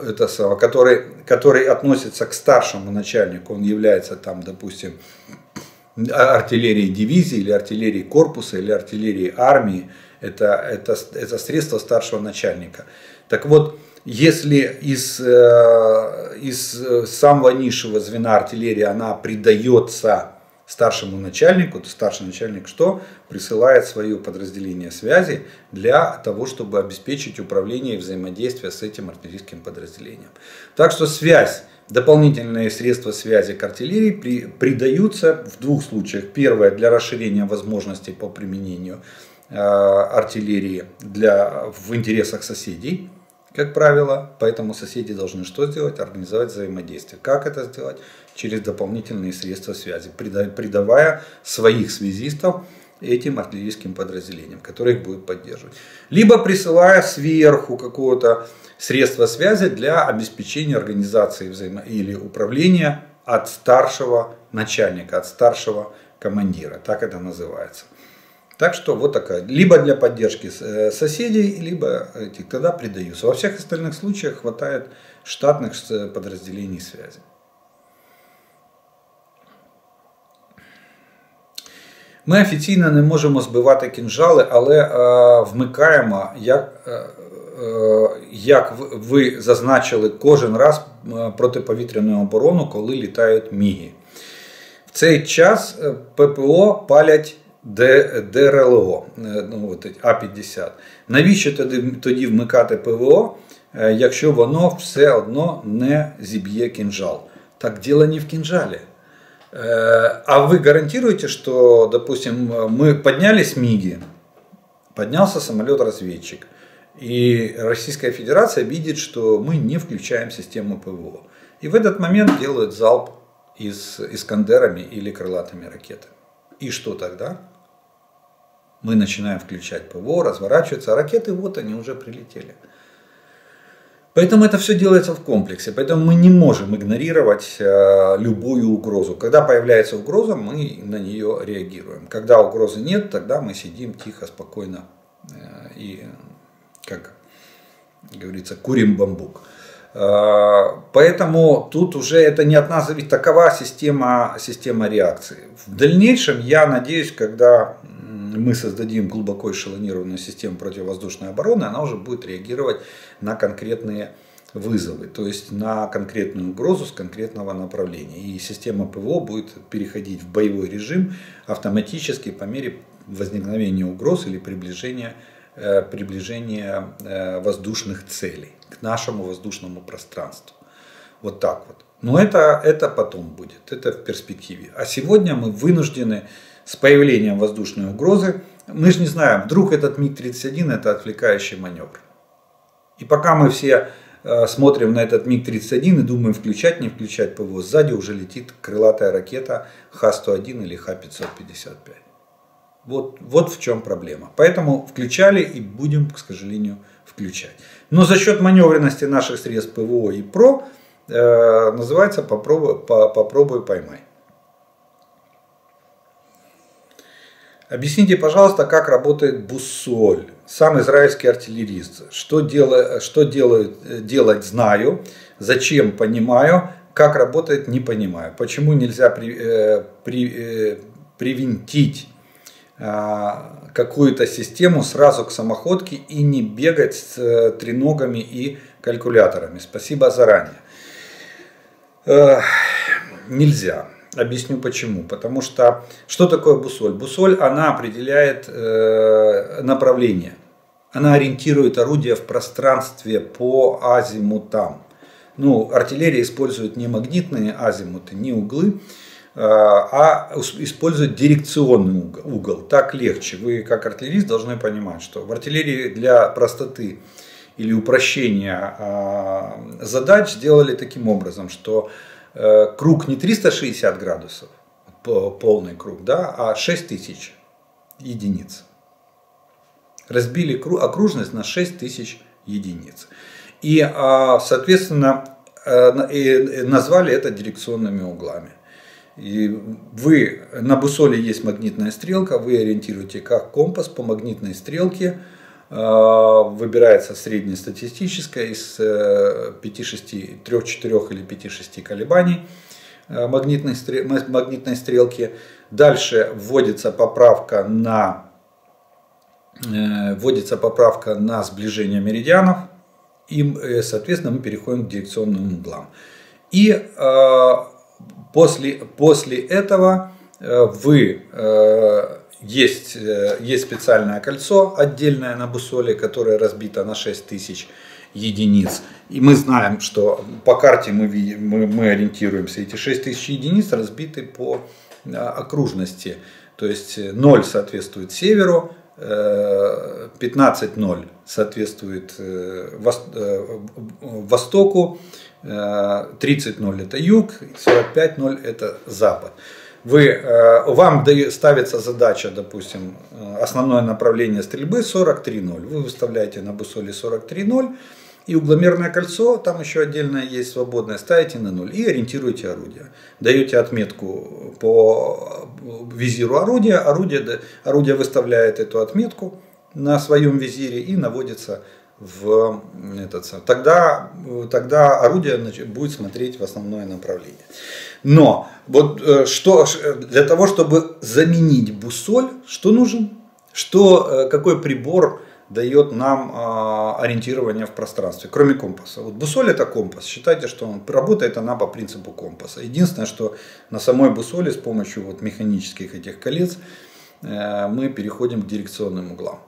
это, который, который относится к старшему начальнику, он является там, допустим, артиллерией дивизии или артиллерией корпуса или артиллерией армии, это, это, это средство старшего начальника. Так вот, если из, э, из самого низшего звена артиллерии она придается старшему начальнику, то старший начальник что? Присылает свое подразделение связи для того, чтобы обеспечить управление и взаимодействие с этим артиллерийским подразделением. Так что связь, дополнительные средства связи к артиллерии при, придаются в двух случаях. Первое, для расширения возможностей по применению э, артиллерии для, в интересах соседей как правило, поэтому соседи должны что сделать? Организовать взаимодействие. Как это сделать? Через дополнительные средства связи, придавая своих связистов этим артиллерийским подразделениям, которые их будут поддерживать. Либо присылая сверху какого-то средства связи для обеспечения организации взаимо... или управления от старшего начальника, от старшего командира. Так это называется. Так что вот такая. Либо для поддержки э, соседей, либо этих тогда придаются. Во всех остальных случаях хватает штатных подразделений связи. Ми офіційно не можемо збивати кінжали, але е, вмикаємо, як е, як ви зазначили кожен раз протиповітряну оборону, коли літають міги. В цей час ППО палять ДРЛО ну, А-50. Навіщо тоді, вмикати ПВО, якщо воно все одно не зіб'є кінжал? Так дело не в кинжале. А вы гарантируете, что, допустим, мы поднялись МИГи, поднялся самолет-разведчик, и Российская Федерация видит, что мы не включаем систему ПВО. И в этот момент делают залп из Искандерами или крылатыми ракетами. И что тогда? Мы начинаем включать ПВО, разворачиваться, а ракеты вот они уже прилетели. Поэтому это все делается в комплексе. Поэтому мы не можем игнорировать э, любую угрозу. Когда появляется угроза, мы на нее реагируем. Когда угрозы нет, тогда мы сидим тихо, спокойно э, и как говорится, курим бамбук. Поэтому тут уже это не от нас зависит, такова система, система реакции. В дальнейшем, я надеюсь, когда мы создадим глубоко эшелонированную систему противовоздушной обороны, она уже будет реагировать на конкретные вызовы, то есть на конкретную угрозу с конкретного направления. И система ПВО будет переходить в боевой режим автоматически по мере возникновения угроз или приближения, э, приближения э, воздушных целей к нашему воздушному пространству. Вот так вот. Но это, это потом будет, это в перспективе. А сегодня мы вынуждены с появлением воздушной угрозы, мы же не знаем, вдруг этот МиГ-31 это отвлекающий маневр. И пока мы все э, смотрим на этот МиГ-31 и думаем включать, не включать ПВО, сзади уже летит крылатая ракета Х-101 или Х-555. Вот, вот в чем проблема. Поэтому включали и будем, к сожалению, включать. Но за счет маневренности наших средств ПВО и ПРО э, называется попробуй, по, попробуй поймай. Объясните, пожалуйста, как работает буссоль. Сам израильский артиллерист. Что, делаю, что делают, делать знаю, зачем понимаю, как работает не понимаю. Почему нельзя при, э, при, э, привинтить э, какую-то систему сразу к самоходке и не бегать с э, треногами и калькуляторами. Спасибо заранее. Э, нельзя. Объясню почему. Потому что что такое бусоль? Бусоль, она определяет э, направление. Она ориентирует орудие в пространстве по азимутам. Ну, артиллерия использует не магнитные азимуты, не углы, э, а использует дирекционный угол, угол. Так легче. Вы, как артиллерист, должны понимать, что в артиллерии для простоты или упрощения э, задач сделали таким образом, что круг не 360 градусов, полный круг, да, а 6000 единиц. Разбили окружность на 6000 единиц. И, а, соответственно, э, назвали это дирекционными углами. И вы, на бусоле есть магнитная стрелка, вы ориентируете как компас по магнитной стрелке – Э, выбирается среднестатистическая из 5-6, 3-4 или 5-6 колебаний э, магнитной стрелки. Дальше вводится поправка на, э, вводится поправка на сближение меридианов. И, соответственно, мы переходим к дирекционным углам. И после, после этого вы есть, э, есть специальное кольцо отдельное на бусоле, которое разбито на 6000 единиц. И мы знаем, что по карте мы, мы, мы ориентируемся. Эти 6000 единиц разбиты по э, окружности. То есть 0 соответствует северу, 15-0 э, соответствует востоку, 30-0 это юг, 45-0 это запад вы, э, вам ставится задача, допустим, э, основное направление стрельбы 43.0. Вы выставляете на бусоле 43.0 и угломерное кольцо, там еще отдельно есть свободное, ставите на 0 и ориентируете орудие. Даете отметку по визиру орудия, орудие, орудие выставляет эту отметку на своем визире и наводится в этот тогда, тогда орудие будет смотреть в основное направление. Но вот э, что для того, чтобы заменить бусоль, что нужен? Что, э, какой прибор дает нам а, ориентирование в пространстве, кроме компаса. Вот бусоль это компас. Считайте, что он работает она по принципу компаса. Единственное, что на самой бусоле с помощью вот механических этих колец э, мы переходим к дирекционным углам.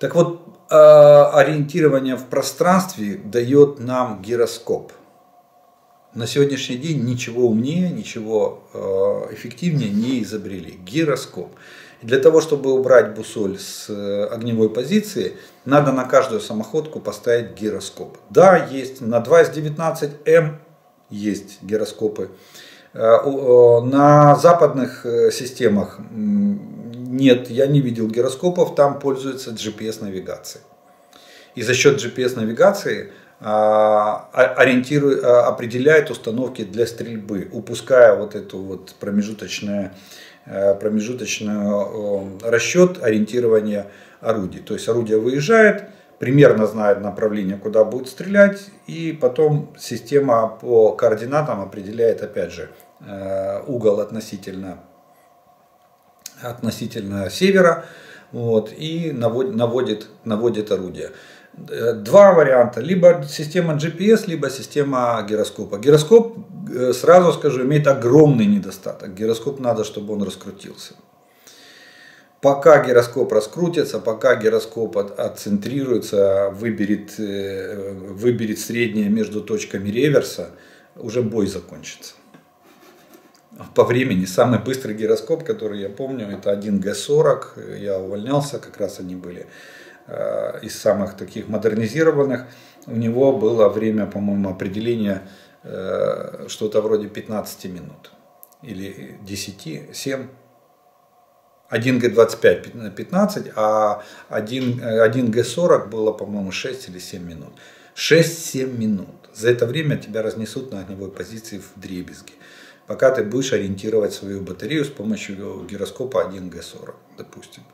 Так вот, ориентирование в пространстве дает нам гироскоп на сегодняшний день ничего умнее, ничего э, эффективнее не изобрели. Гироскоп. Для того, чтобы убрать бусоль с э, огневой позиции, надо на каждую самоходку поставить гироскоп. Да, есть на 2С19М есть гироскопы. Э, на западных системах нет, я не видел гироскопов, там пользуются GPS-навигацией. И за счет GPS-навигации ориентирует, а, определяет установки для стрельбы, упуская вот эту вот промежуточное, э, промежуточный расчет ориентирования орудий. То есть орудие выезжает, примерно знает направление, куда будет стрелять, и потом система по координатам определяет, опять же, э, угол относительно, относительно севера, вот, и наводит, наводит орудие. Э, два варианта, либо система GPS, либо система гироскопа. Гироскоп, э, сразу скажу, имеет огромный недостаток. Гироскоп надо, чтобы он раскрутился. Пока гироскоп раскрутится, пока гироскоп отцентрируется, выберет, э, выберет среднее между точками реверса, уже бой закончится. По времени самый быстрый гироскоп, который я помню, это 1G40. Я увольнялся, как раз они были из самых таких модернизированных. У него было время, по-моему, определения э, что-то вроде 15 минут. Или 10, 7 1 Г25 15, а 1, 1 Г40 было, по-моему, 6 или 7 минут. 6-7 минут. За это время тебя разнесут на огневой позиции в дребезги. Пока ты будешь ориентировать свою батарею с помощью гироскопа 1 Г40, допустим.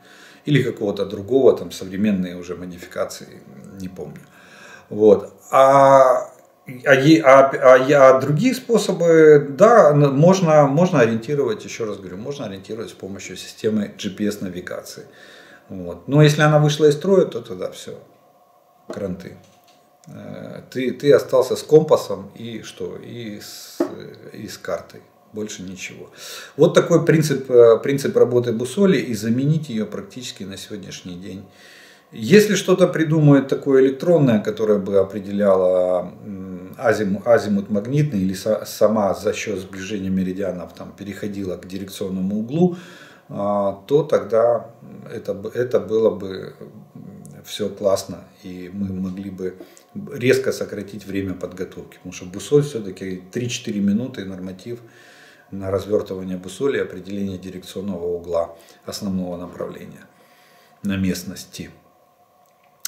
Или какого-то другого, там современные уже модификации, не помню. Вот. А а, а, а, а другие способы, да, можно, можно ориентировать, еще раз говорю, можно ориентировать с помощью системы GPS-навигации. Вот. Но если она вышла из строя, то тогда все, кранты. Э, ты, ты остался с компасом и что? И с, и с картой. Больше ничего. Вот такой принцип, э, принцип работы бусоли и заменить ее практически на сегодняшний день. Если что-то придумают такое электронное, которое бы определяло азимут, азимут магнитный или сама за счет сближения меридианов там, переходила к дирекционному углу, а, то тогда это, это было бы все классно, и мы могли бы резко сократить время подготовки. Потому что бусоль все-таки 3-4 минуты норматив на развертывание бусоли и определение дирекционного угла основного направления на местности.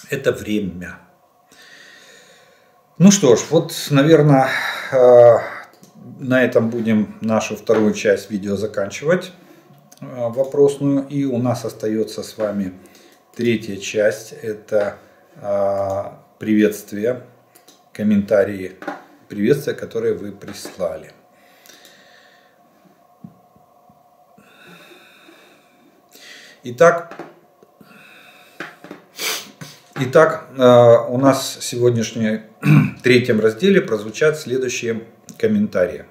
Это время. Ну что ж, вот, наверное, э, на этом будем нашу вторую часть видео заканчивать, э, вопросную. И у нас остается с вами третья часть. Это э, приветствия, комментарии, приветствия, которые вы прислали. Итак, Итак, э, у нас в сегодняшнем третьем разделе прозвучат следующие комментарии.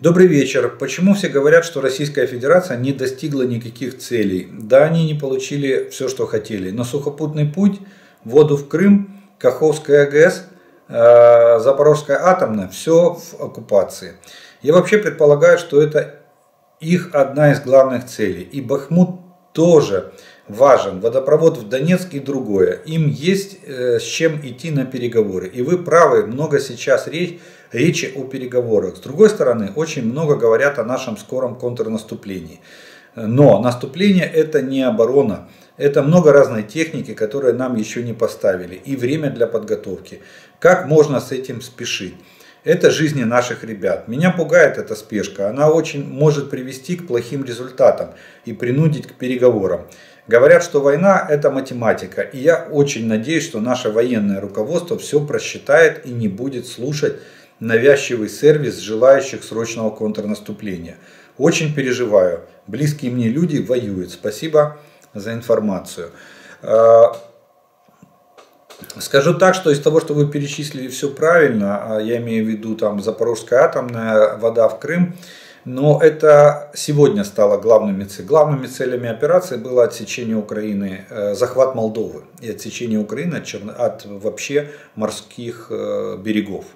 Добрый вечер. Почему все говорят, что Российская Федерация не достигла никаких целей? Да, они не получили все, что хотели, но сухопутный путь, воду в Крым, Каховская АГС, э, Запорожская атомная, все в оккупации. Я вообще предполагаю, что это их одна из главных целей. И Бахмут тоже важен. Водопровод в Донецк и другое. Им есть э, с чем идти на переговоры. И вы правы, много сейчас речь, речи о переговорах. С другой стороны, очень много говорят о нашем скором контрнаступлении. Но наступление это не оборона. Это много разной техники, которые нам еще не поставили. И время для подготовки. Как можно с этим спешить? Это жизни наших ребят. Меня пугает эта спешка. Она очень может привести к плохим результатам и принудить к переговорам. Говорят, что война это математика, и я очень надеюсь, что наше военное руководство все просчитает и не будет слушать навязчивый сервис желающих срочного контрнаступления. Очень переживаю. Близкие мне люди воюют. Спасибо за информацию. Скажу так, что из того, что вы перечислили все правильно, а я имею в виду там Запорожская атомная вода в Крым, но это сегодня стало главными, главными целями операции было отсечение Украины, э, захват Молдовы и отсечение Украины от, от вообще морских э, берегов.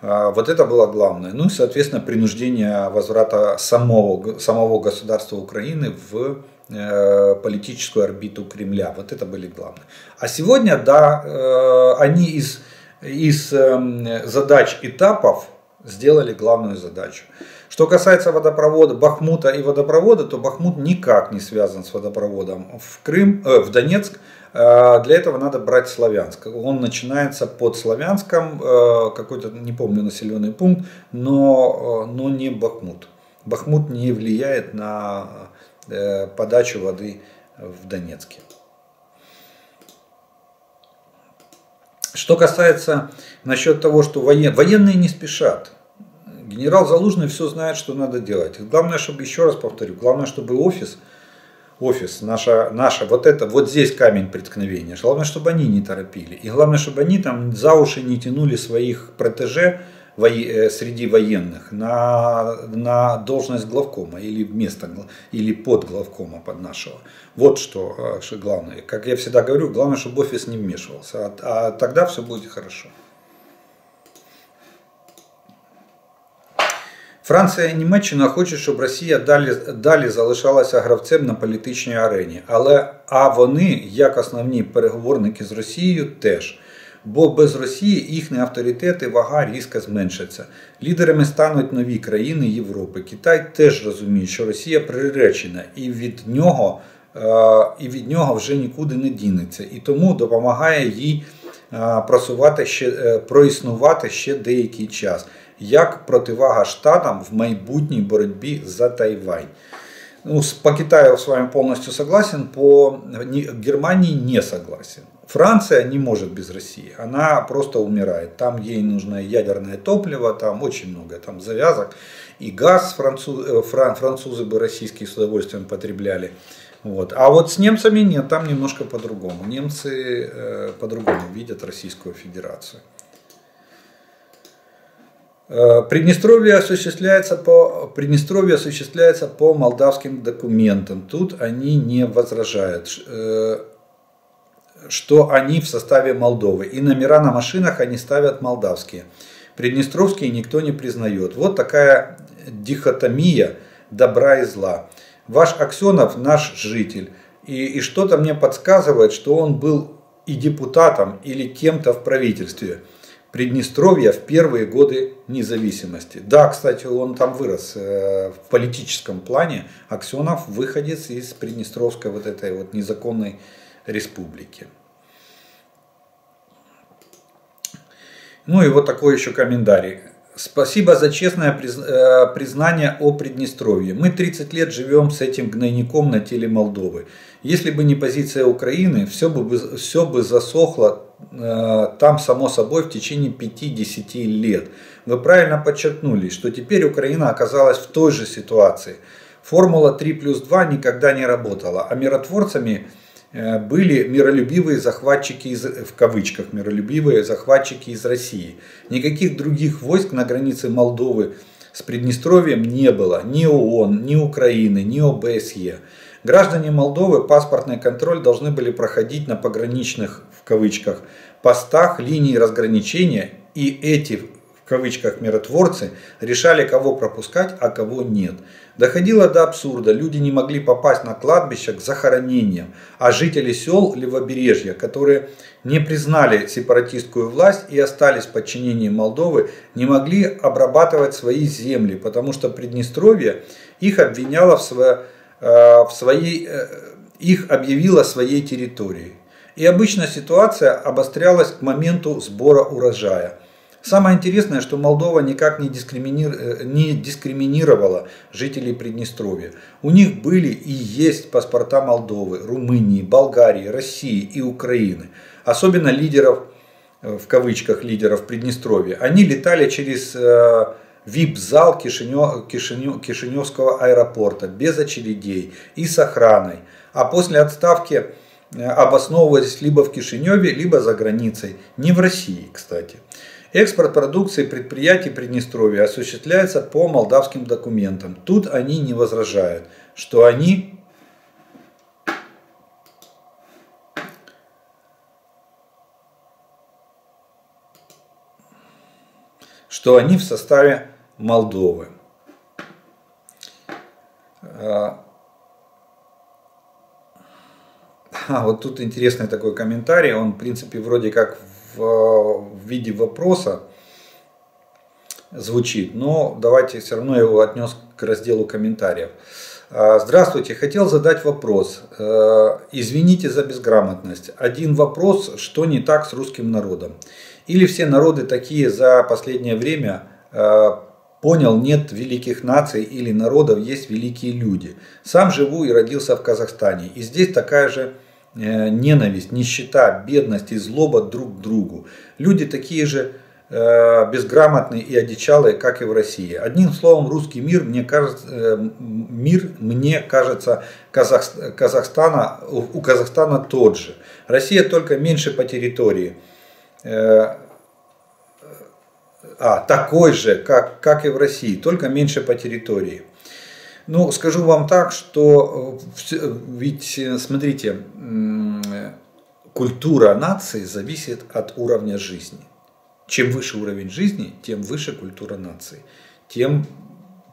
А, вот это было главное. Ну и, соответственно, принуждение возврата самого, самого государства Украины в политическую орбиту Кремля. Вот это были главные. А сегодня, да, они из, из эм, задач этапов сделали главную задачу. Что касается водопровода, Бахмута и водопровода, то Бахмут никак не связан с водопроводом в Крым, э, в Донецк. Э, для этого надо брать Славянск. Он начинается под Славянском, э, какой-то, не помню, населенный пункт, но, э, но не Бахмут. Бахмут не влияет на э, Э, подачу воды в Донецке. Что касается насчет того, что воен... военные не спешат. Генерал Залужный все знает, что надо делать. Главное, чтобы, еще раз повторю, главное, чтобы офис, офис, наша, наша, вот это, вот здесь камень преткновения. Главное, чтобы они не торопили. И главное, чтобы они там за уши не тянули своих протеже, среди военных на, на должность главкома или вместо или под главкома под нашего. Вот что, э, что главное. Как я всегда говорю, главное, чтобы офис не вмешивался, а, а тогда все будет хорошо. Франція і Німеччина хочуть, щоб Росія далі далі залишалася гравцем на політичній арені. Але а вони, як основні переговорники з Росією, теж. Бо без Росії їхні авторитет і вага різко зменшаться. Лідерами стануть нові країни Європи. Китай теж розуміє, що Росія приречена і від нього е, і від нього вже нікуди не дінеться. І тому допомагає їй е, просувати ще, е, проіснувати ще деякий час, як противага штатам в майбутній боротьбі за Тайвань. Ну, по Китаю с вами полностью согласен, по Германии не согласен. Франция не может без России, она просто умирает. Там ей нужно ядерное топливо, там очень много там завязок. И газ француз, э, французы бы российские с удовольствием потребляли. Вот. А вот с немцами нет, там немножко по-другому. Немцы э, по-другому видят Российскую Федерацию. Э, Приднестровье осуществляется, по, Приднестровье осуществляется по молдавским документам. Тут они не возражают. Что они в составе Молдовы. И номера на машинах они ставят молдавские. Приднестровские никто не признает. Вот такая дихотомия добра и зла. Ваш Аксенов наш житель. И, и что-то мне подсказывает, что он был и депутатом, или кем-то в правительстве. Приднестровья в первые годы независимости. Да, кстати, он там вырос э, в политическом плане. Аксенов выходец из Приднестровской вот этой вот незаконной республики. Ну и вот такой еще комментарий. Спасибо за честное э, признание о Приднестровье. Мы 30 лет живем с этим гнойником на теле Молдовы. Если бы не позиция Украины, все бы, все бы засохло э, там само собой в течение 5-10 лет. Вы правильно подчеркнули, что теперь Украина оказалась в той же ситуации. Формула 3 плюс 2 никогда не работала, а миротворцами были миролюбивые захватчики, из, в кавычках, миролюбивые захватчики из России. Никаких других войск на границе Молдовы с Приднестровьем не было. Ни ООН, ни Украины, ни ОБСЕ. Граждане Молдовы паспортный контроль должны были проходить на пограничных, в кавычках, постах линии разграничения. И эти, в кавычках, миротворцы решали, кого пропускать, а кого нет. Доходило до абсурда, люди не могли попасть на кладбище к захоронениям, а жители сел Левобережья, которые не признали сепаратистскую власть и остались в подчинении Молдовы, не могли обрабатывать свои земли, потому что Приднестровье их обвиняло в, сво, э, в своей, э, их объявило своей территорией. И обычно ситуация обострялась к моменту сбора урожая – Самое интересное, что Молдова никак не, дискримини... Э, не дискриминировала жителей Приднестровья. У них были и есть паспорта Молдовы, Румынии, Болгарии, России и Украины. Особенно лидеров, э, в кавычках лидеров Приднестровья. Они летали через вип-зал э, Кишинев, Кишинев, Кишиневского аэропорта без очередей и с охраной. А после отставки обосновывались либо в Кишиневе, либо за границей. Не в России, кстати. Экспорт продукции предприятий Приднестровья осуществляется по молдавским документам. Тут они не возражают, что они что они в составе Молдовы. А, а вот тут интересный такой комментарий, он в принципе вроде как в виде вопроса звучит, но давайте все равно я его отнес к разделу комментариев. А, здравствуйте, хотел задать вопрос. Э, извините за безграмотность. Один вопрос, что не так с русским народом? Или все народы такие за последнее время э, понял, нет великих наций или народов, есть великие люди. Сам живу и родился в Казахстане. И здесь такая же ненависть, нищета, бедность и злоба друг к другу. Люди такие же Э, безграмотные и одичалые, как и в России. Одним словом, русский мир, мне кажется, э, мир, мне кажется, Казах, Казахстана, у Казахстана тот же. Россия только меньше по территории. Э, а, такой же, как, как и в России, только меньше по территории. Ну, скажу вам так, что ведь, смотрите, культура нации зависит от уровня жизни. Чем выше уровень жизни, тем выше культура нации. Тем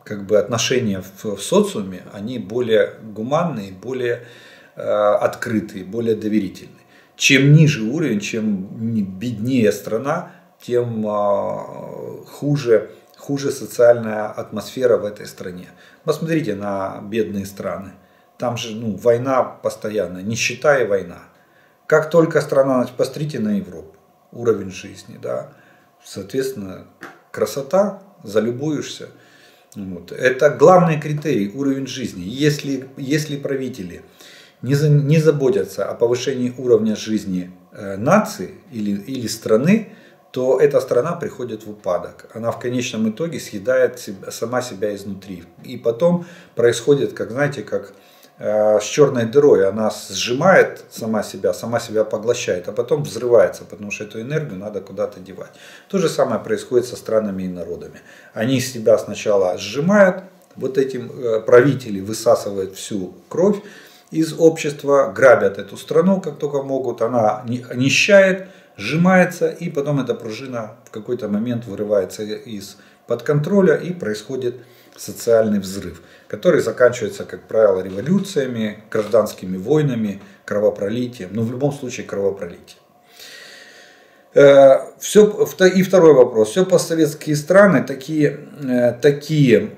как бы отношения в, в социуме, они более гуманные, более э, открытые, более доверительные. Чем ниже уровень, чем беднее страна, тем э, хуже, хуже социальная атмосфера в этой стране. Посмотрите на бедные страны. Там же ну, война постоянно, нищета и война. Как только страна, посмотрите на Европу, уровень жизни, да, Соответственно, красота, залюбуешься. Вот. Это главный критерий, уровень жизни. Если, если правители не, за, не заботятся о повышении уровня жизни э, нации или, или страны, то эта страна приходит в упадок. Она в конечном итоге съедает себя, сама себя изнутри. И потом происходит, как знаете, как Э, с черной дырой, она сжимает сама себя, сама себя поглощает, а потом взрывается, потому что эту энергию надо куда-то девать. То же самое происходит со странами и народами. Они себя сначала сжимают, вот этим э, правители высасывают всю кровь из общества, грабят эту страну, как только могут, она нищает, сжимается, и потом эта пружина в какой-то момент вырывается из-под контроля и происходит социальный взрыв, который заканчивается, как правило, революциями, гражданскими войнами, кровопролитием, ну, в любом случае кровопролитием. Э, Все, и второй вопрос. Все постсоветские страны такие, э, такие,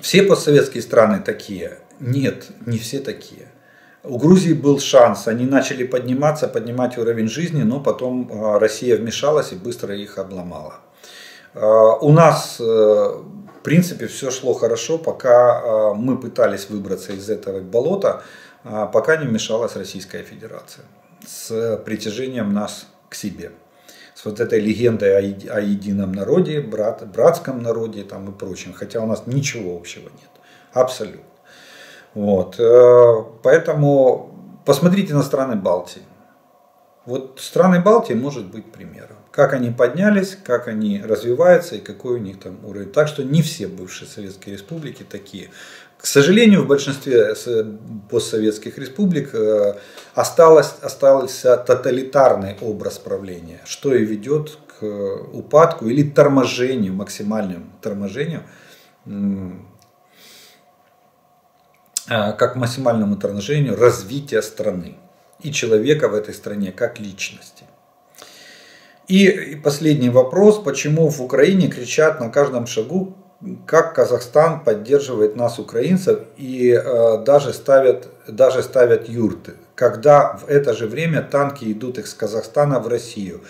все постсоветские страны такие? Нет, не все такие. У Грузии был шанс, они начали подниматься, поднимать уровень жизни, но потом э, Россия вмешалась и быстро их обломала. А, у нас, э, в принципе, все шло хорошо, пока а, мы пытались выбраться из этого болота, а, пока не вмешалась Российская Федерация с притяжением нас к себе. С вот этой легендой о, едином народе, брат, братском народе там и прочем. Хотя у нас ничего общего нет. Абсолютно. Вот. Э, поэтому посмотрите на страны Балтии. Вот страны Балтии может быть примером как они поднялись, как они развиваются и какой у них там уровень. Так что не все бывшие советские республики такие. К сожалению, в большинстве постсоветских республик э, осталось, остался тоталитарный образ правления, что и ведет к упадку или торможению, максимальному торможению, как максимальному торможению развития страны и человека в этой стране как личности. И последний вопрос, почему в Украине кричат на каждом шагу, как Казахстан поддерживает нас, украинцев, и э, даже, ставят, даже ставят юрты, когда в это же время танки идут из Казахстана в Россию.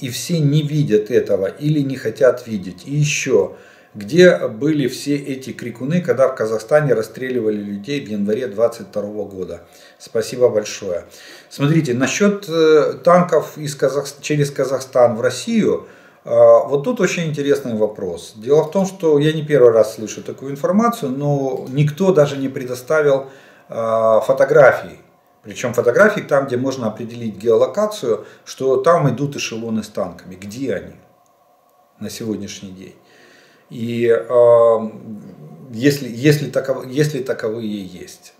И все не видят этого или не хотят видеть. И еще, где были все эти крикуны, когда в Казахстане расстреливали людей в январе 22 года? Спасибо большое. Смотрите, насчет э, танков из Казах... через Казахстан в Россию, э, вот тут очень интересный вопрос. Дело в том, что я не первый раз слышу такую информацию, но никто даже не предоставил э, фотографий. Причем фотографии там, где можно определить геолокацию, что там идут эшелоны с танками. Где они на сегодняшний день? И если, если, таков, если таковые есть.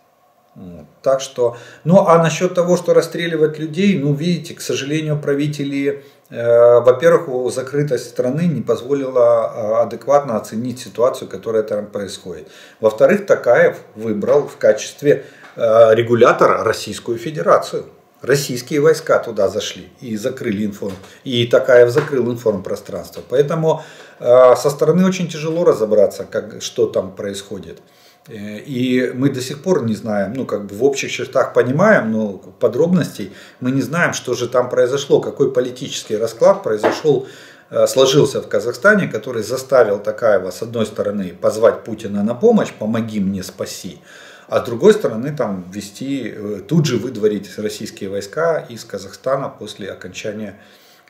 Так что, ну а насчет того, что расстреливать людей, ну видите, к сожалению, правители, э, во-первых, закрытость страны не позволила э, адекватно оценить ситуацию, которая там происходит. Во-вторых, Такаев выбрал в качестве э, регулятора Российскую Федерацию. Российские войска туда зашли и закрыли информ, и Такаев закрыл информпространство. Поэтому э, со стороны очень тяжело разобраться, как, что там происходит. Э, и мы до сих пор не знаем, ну как бы в общих чертах понимаем, но подробностей мы не знаем, что же там произошло, какой политический расклад произошел, э, сложился в Казахстане, который заставил Такаева с одной стороны позвать Путина на помощь, помоги мне спаси, а с другой стороны там ввести, э, тут же выдворить российские войска из Казахстана после окончания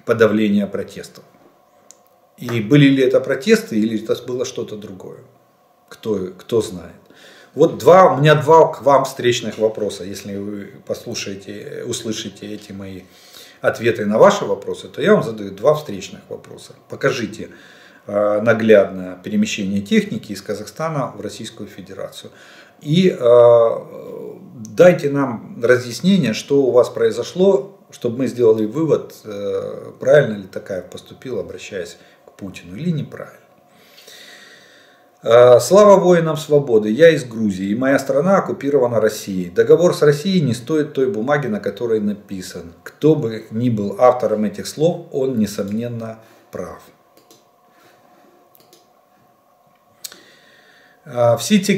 подавления протестов. И были ли это протесты или это было что-то другое? Кто, кто знает. Вот два, у меня два к вам встречных вопроса. Если вы послушаете, услышите эти мои ответы на ваши вопросы, то я вам задаю два встречных вопроса. Покажите э, наглядное перемещение техники из Казахстана в Российскую Федерацию. И э, дайте нам разъяснение, что у вас произошло, чтобы мы сделали вывод, э, правильно ли такая поступила, обращаясь к Путину, или неправильно. Э, Слава воинам свободы, я из Грузии, и моя страна оккупирована Россией. Договор с Россией не стоит той бумаги, на которой написан. Кто бы ни был автором этих слов, он, несомненно, прав. Всі ці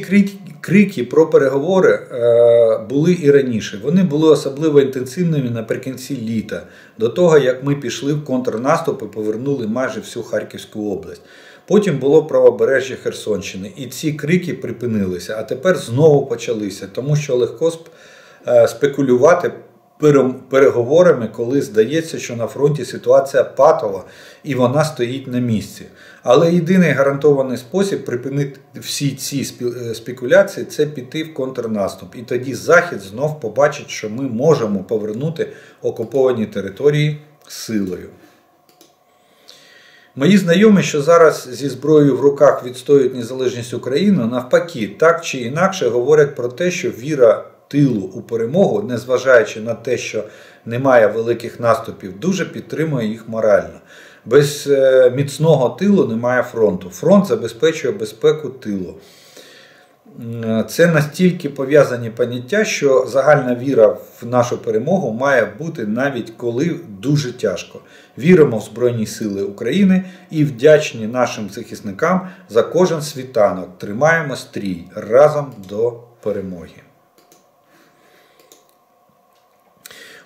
крики про переговори е, були і раніше. Вони були особливо інтенсивними наприкінці літа, до того як ми пішли в контрнаступ і повернули майже всю Харківську область. Потім було правобережжя Херсонщини, і ці крики припинилися, а тепер знову почалися, тому що легко е, спекулювати переговорами, коли здається, що на фронті ситуація патова і вона стоїть на місці. Але єдиний гарантований спосіб припинити всі ці е, спекуляції це піти в контрнаступ. І тоді Захід знов побачить, що ми можемо повернути окуповані території силою. Мої знайомі, що зараз зі зброєю в руках відстоюють незалежність України, навпаки, так чи інакше говорять про те, що віра тилу у перемогу, незважаючи на те, що немає великих наступів, дуже підтримує їх морально. Без е, міцного тилу немає фронту. Фронт забезпечує безпеку тилу. Це настільки пов'язані поняття, що загальна віра в нашу перемогу має бути навіть коли дуже тяжко. Віримо в Збройні Сили України і вдячні нашим захисникам за кожен світанок. Тримаємо стрій разом до перемоги.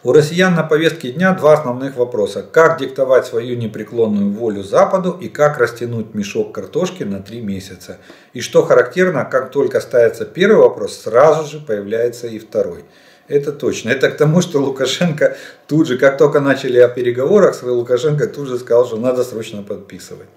У россиян на повестке дня два основных вопроса. Как диктовать свою непреклонную волю Западу и как растянуть мешок картошки на три месяца. И что характерно, как только ставится первый вопрос, сразу же появляется и второй. Это точно. Это к тому, что Лукашенко тут же, как только начали о переговорах, Лукашенко тут же сказал, что надо срочно подписывать.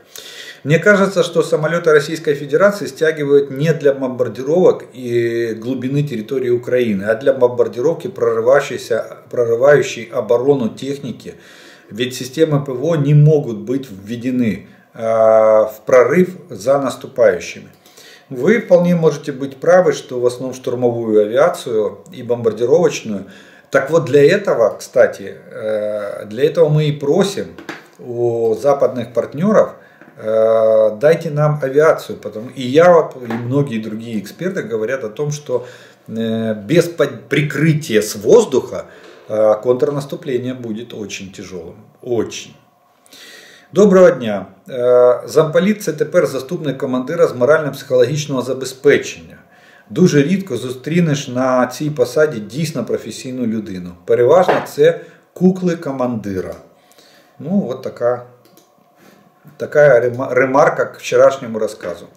Мне кажется, что самолеты Российской Федерации стягивают не для бомбардировок и глубины территории Украины, а для бомбардировки прорывающейся, прорывающей оборону техники. Ведь системы ПВО не могут быть введены а, в прорыв за наступающими. Вы вполне можете быть правы, что в основном штурмовую авиацию и бомбардировочную. Так вот для этого, кстати, э, для этого мы и просим у западных партнеров – дайте нам авиацию. Потому, и я, и многие другие эксперты говорят о том, что э, без прикрытия с воздуха э, контрнаступление будет очень тяжелым. Очень. Доброго дня. Замполіт це тепер заступник командира з морально-психологічного забезпечення. Дуже рідко зустрінеш на цій посаді дійсно професійну людину. Переважно це кукли командира. Ну, от така Такая ремарка к вчерашнему рассказу.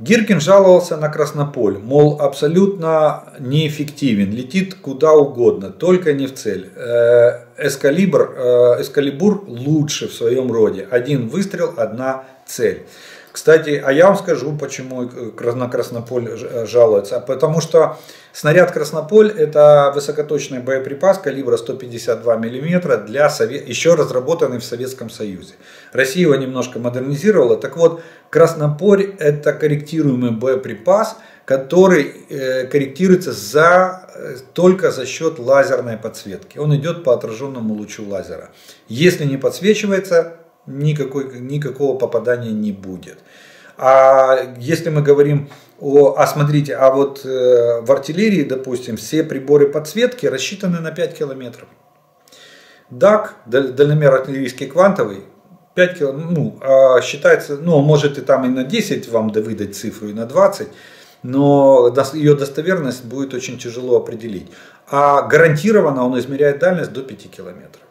Гиркин жаловался на Краснополь, мол, абсолютно неэффективен, летит куда угодно, только не в цель. Э, Эскалибр, э, Эскалибур лучше в своем роде. Один выстрел, одна цель. Кстати, а я вам скажу, почему на Краснополь жалуется. Потому что снаряд Краснополь это высокоточный боеприпас калибра 152 мм, для совет... еще разработанный в Советском Союзе. Россия его немножко модернизировала. Так вот, Краснополь это корректируемый боеприпас, который э, корректируется за, э, только за счет лазерной подсветки. Он идет по отраженному лучу лазера. Если не подсвечивается, никакой, никакого попадания не будет. А если мы говорим о, а смотрите, а вот э, в артиллерии, допустим, все приборы подсветки рассчитаны на 5 километров. ДАК, дальномер артиллерийский квантовый, 5 километров, ну, а считается, ну, может и там и на 10 вам выдать цифру, и на 20, но ее достоверность будет очень тяжело определить. А гарантированно он измеряет дальность до 5 километров.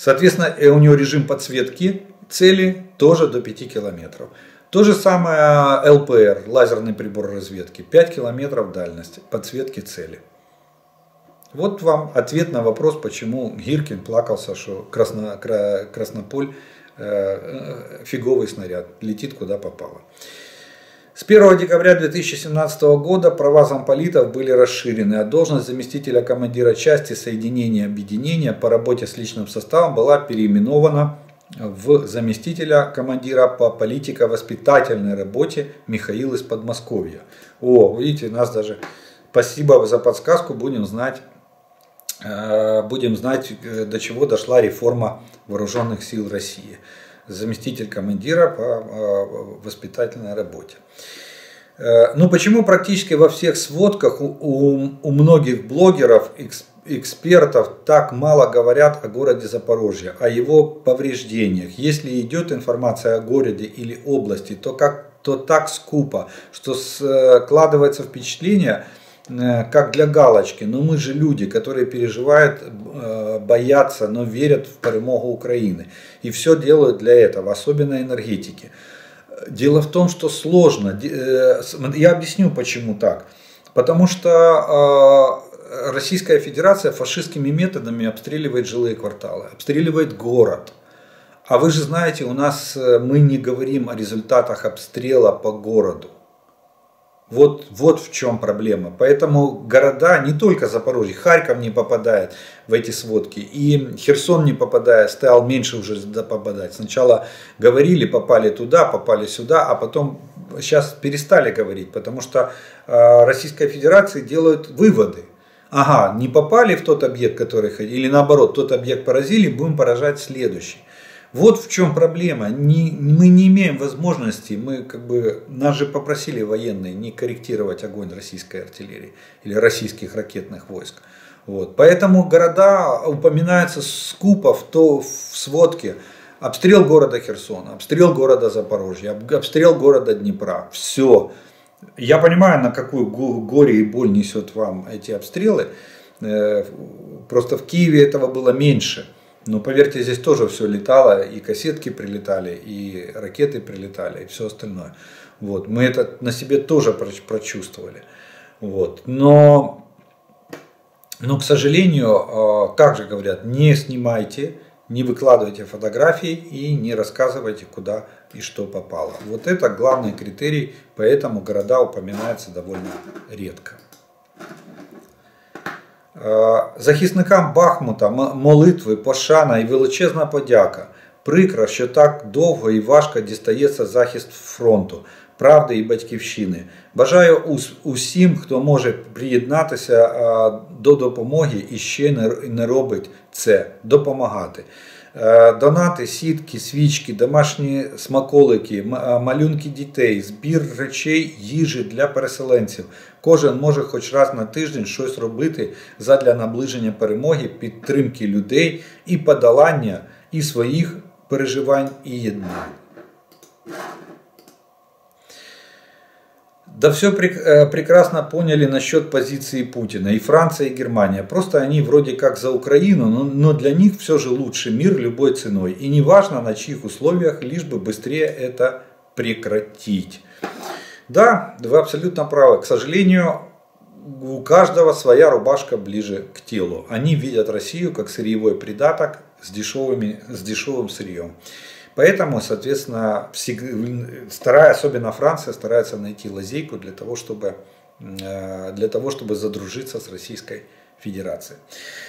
Соответственно, э, у него режим подсветки цели тоже до 5 километров. То же самое ЛПР, лазерный прибор разведки, 5 километров дальности, подсветки цели. Вот вам ответ на вопрос, почему Гиркин плакался, что Красно, Краснополь э, э, фиговый снаряд, летит куда попало. С 1 декабря 2017 года права замполитов были расширены, а должность заместителя командира части соединения объединения по работе с личным составом была переименована в заместителя командира по политико-воспитательной работе Михаил из Подмосковья. О, видите, нас даже спасибо за подсказку, будем знать, э, будем знать, э, до чего дошла реформа вооруженных сил России. Заместитель командира по э, воспитательной работе. Ну почему практически во всех сводках у, у, у многих блогеров, экспертов так мало говорят о городе Запорожье, о его повреждениях. Если идет информация о городе или области, то, как, то так скупо, что складывается впечатление, э, как для галочки. Но мы же люди, которые переживают, э, боятся, но верят в перемогу Украины. И все делают для этого, особенно энергетики. Дело в том, что сложно. Э, я объясню, почему так. Потому что Российская Федерация фашистскими методами обстреливает жилые кварталы, обстреливает город. А вы же знаете, у нас э, мы не говорим о результатах обстрела по городу. Вот, вот в чем проблема. Поэтому города, не только Запорожье, Харьков не попадает в эти сводки. И Херсон не попадает, стал меньше уже попадать. Сначала говорили, попали туда, попали сюда, а потом сейчас перестали говорить, потому что э, Российская Федерация делает выводы ага, не попали в тот объект, который хотели, или наоборот, тот объект поразили, будем поражать следующий. Вот в чем проблема. Не, мы не имеем возможности, мы как бы, нас же попросили военные не корректировать огонь российской артиллерии или российских ракетных войск. Вот. Поэтому города упоминаются скупо в, то, в сводке. Обстрел города Херсона, обстрел города Запорожья, обстрел города Днепра. Все. Я понимаю, на какую горе и боль несет вам эти обстрелы. Э, просто в Киеве этого было меньше. Но поверьте, здесь тоже все летало, и кассетки прилетали, и ракеты прилетали, и все остальное. Вот. Мы это на себе тоже прочувствовали. Вот. Но, но, к сожалению, э, как же говорят, не снимайте, не выкладывайте фотографии и не рассказывайте, куда и что попало. Вот это главный критерий, поэтому города упоминаются довольно редко. Захисникам Бахмута молитви, пошана і величезна подяка. Прикро, що так довго і важко дістається захист фронту, правди і батьківщини. Бажаю усім, хто може приєднатися до допомоги і ще не робить це, допомагати. Е, донати, сітки, свічки, домашні смаколики, е, малюнки дітей, збір речей, їжі для переселенців. Кожен може хоч раз на тиждень щось робити задля наближення перемоги, підтримки людей і подолання і своїх переживань і єднань. Да все э, прекрасно поняли насчет позиции Путина. И Франция, и Германия. Просто они вроде как за Украину, но, для них все же лучше мир любой ценой. И неважно на чьих условиях, лишь бы быстрее это прекратить. Да, вы абсолютно правы. К сожалению, у каждого своя рубашка ближе к телу. Они видят Россию как сырьевой придаток с, дешевыми, с дешевым сырьем. Поэтому, соответственно, старая, особенно Франция старается найти лазейку для того, чтобы, э, для того, чтобы задружиться с Российской Федерацией.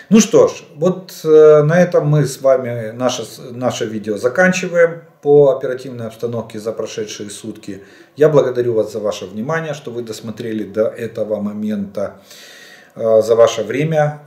Ну что ж, вот э, на этом мы с вами наше, наше видео заканчиваем по оперативной обстановке за прошедшие сутки. Я благодарю вас за ваше внимание, что вы досмотрели до этого момента, э, за ваше время.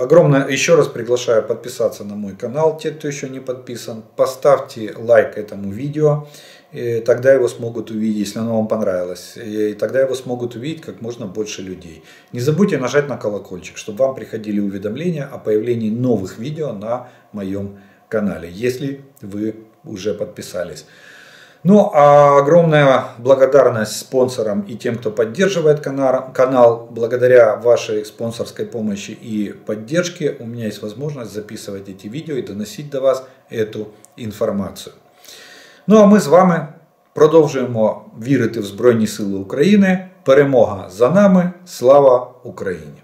Огромное еще раз приглашаю подписаться на мой канал, те, кто еще не подписан. Поставьте лайк этому видео, и тогда его смогут увидеть, если оно вам понравилось. И тогда его смогут увидеть как можно больше людей. Не забудьте нажать на колокольчик, чтобы вам приходили уведомления о появлении новых видео на моем канале, если вы уже подписались. Ну, а огромная благодарность спонсорам и тем, кто поддерживает канал. Благодаря вашей спонсорской помощи и поддержке у меня есть возможность записывать эти видео и доносить до вас эту информацию. Ну, а мы с вами Продовжуємо вірити в Збройні Сили України. Перемога за нами. Слава Україні!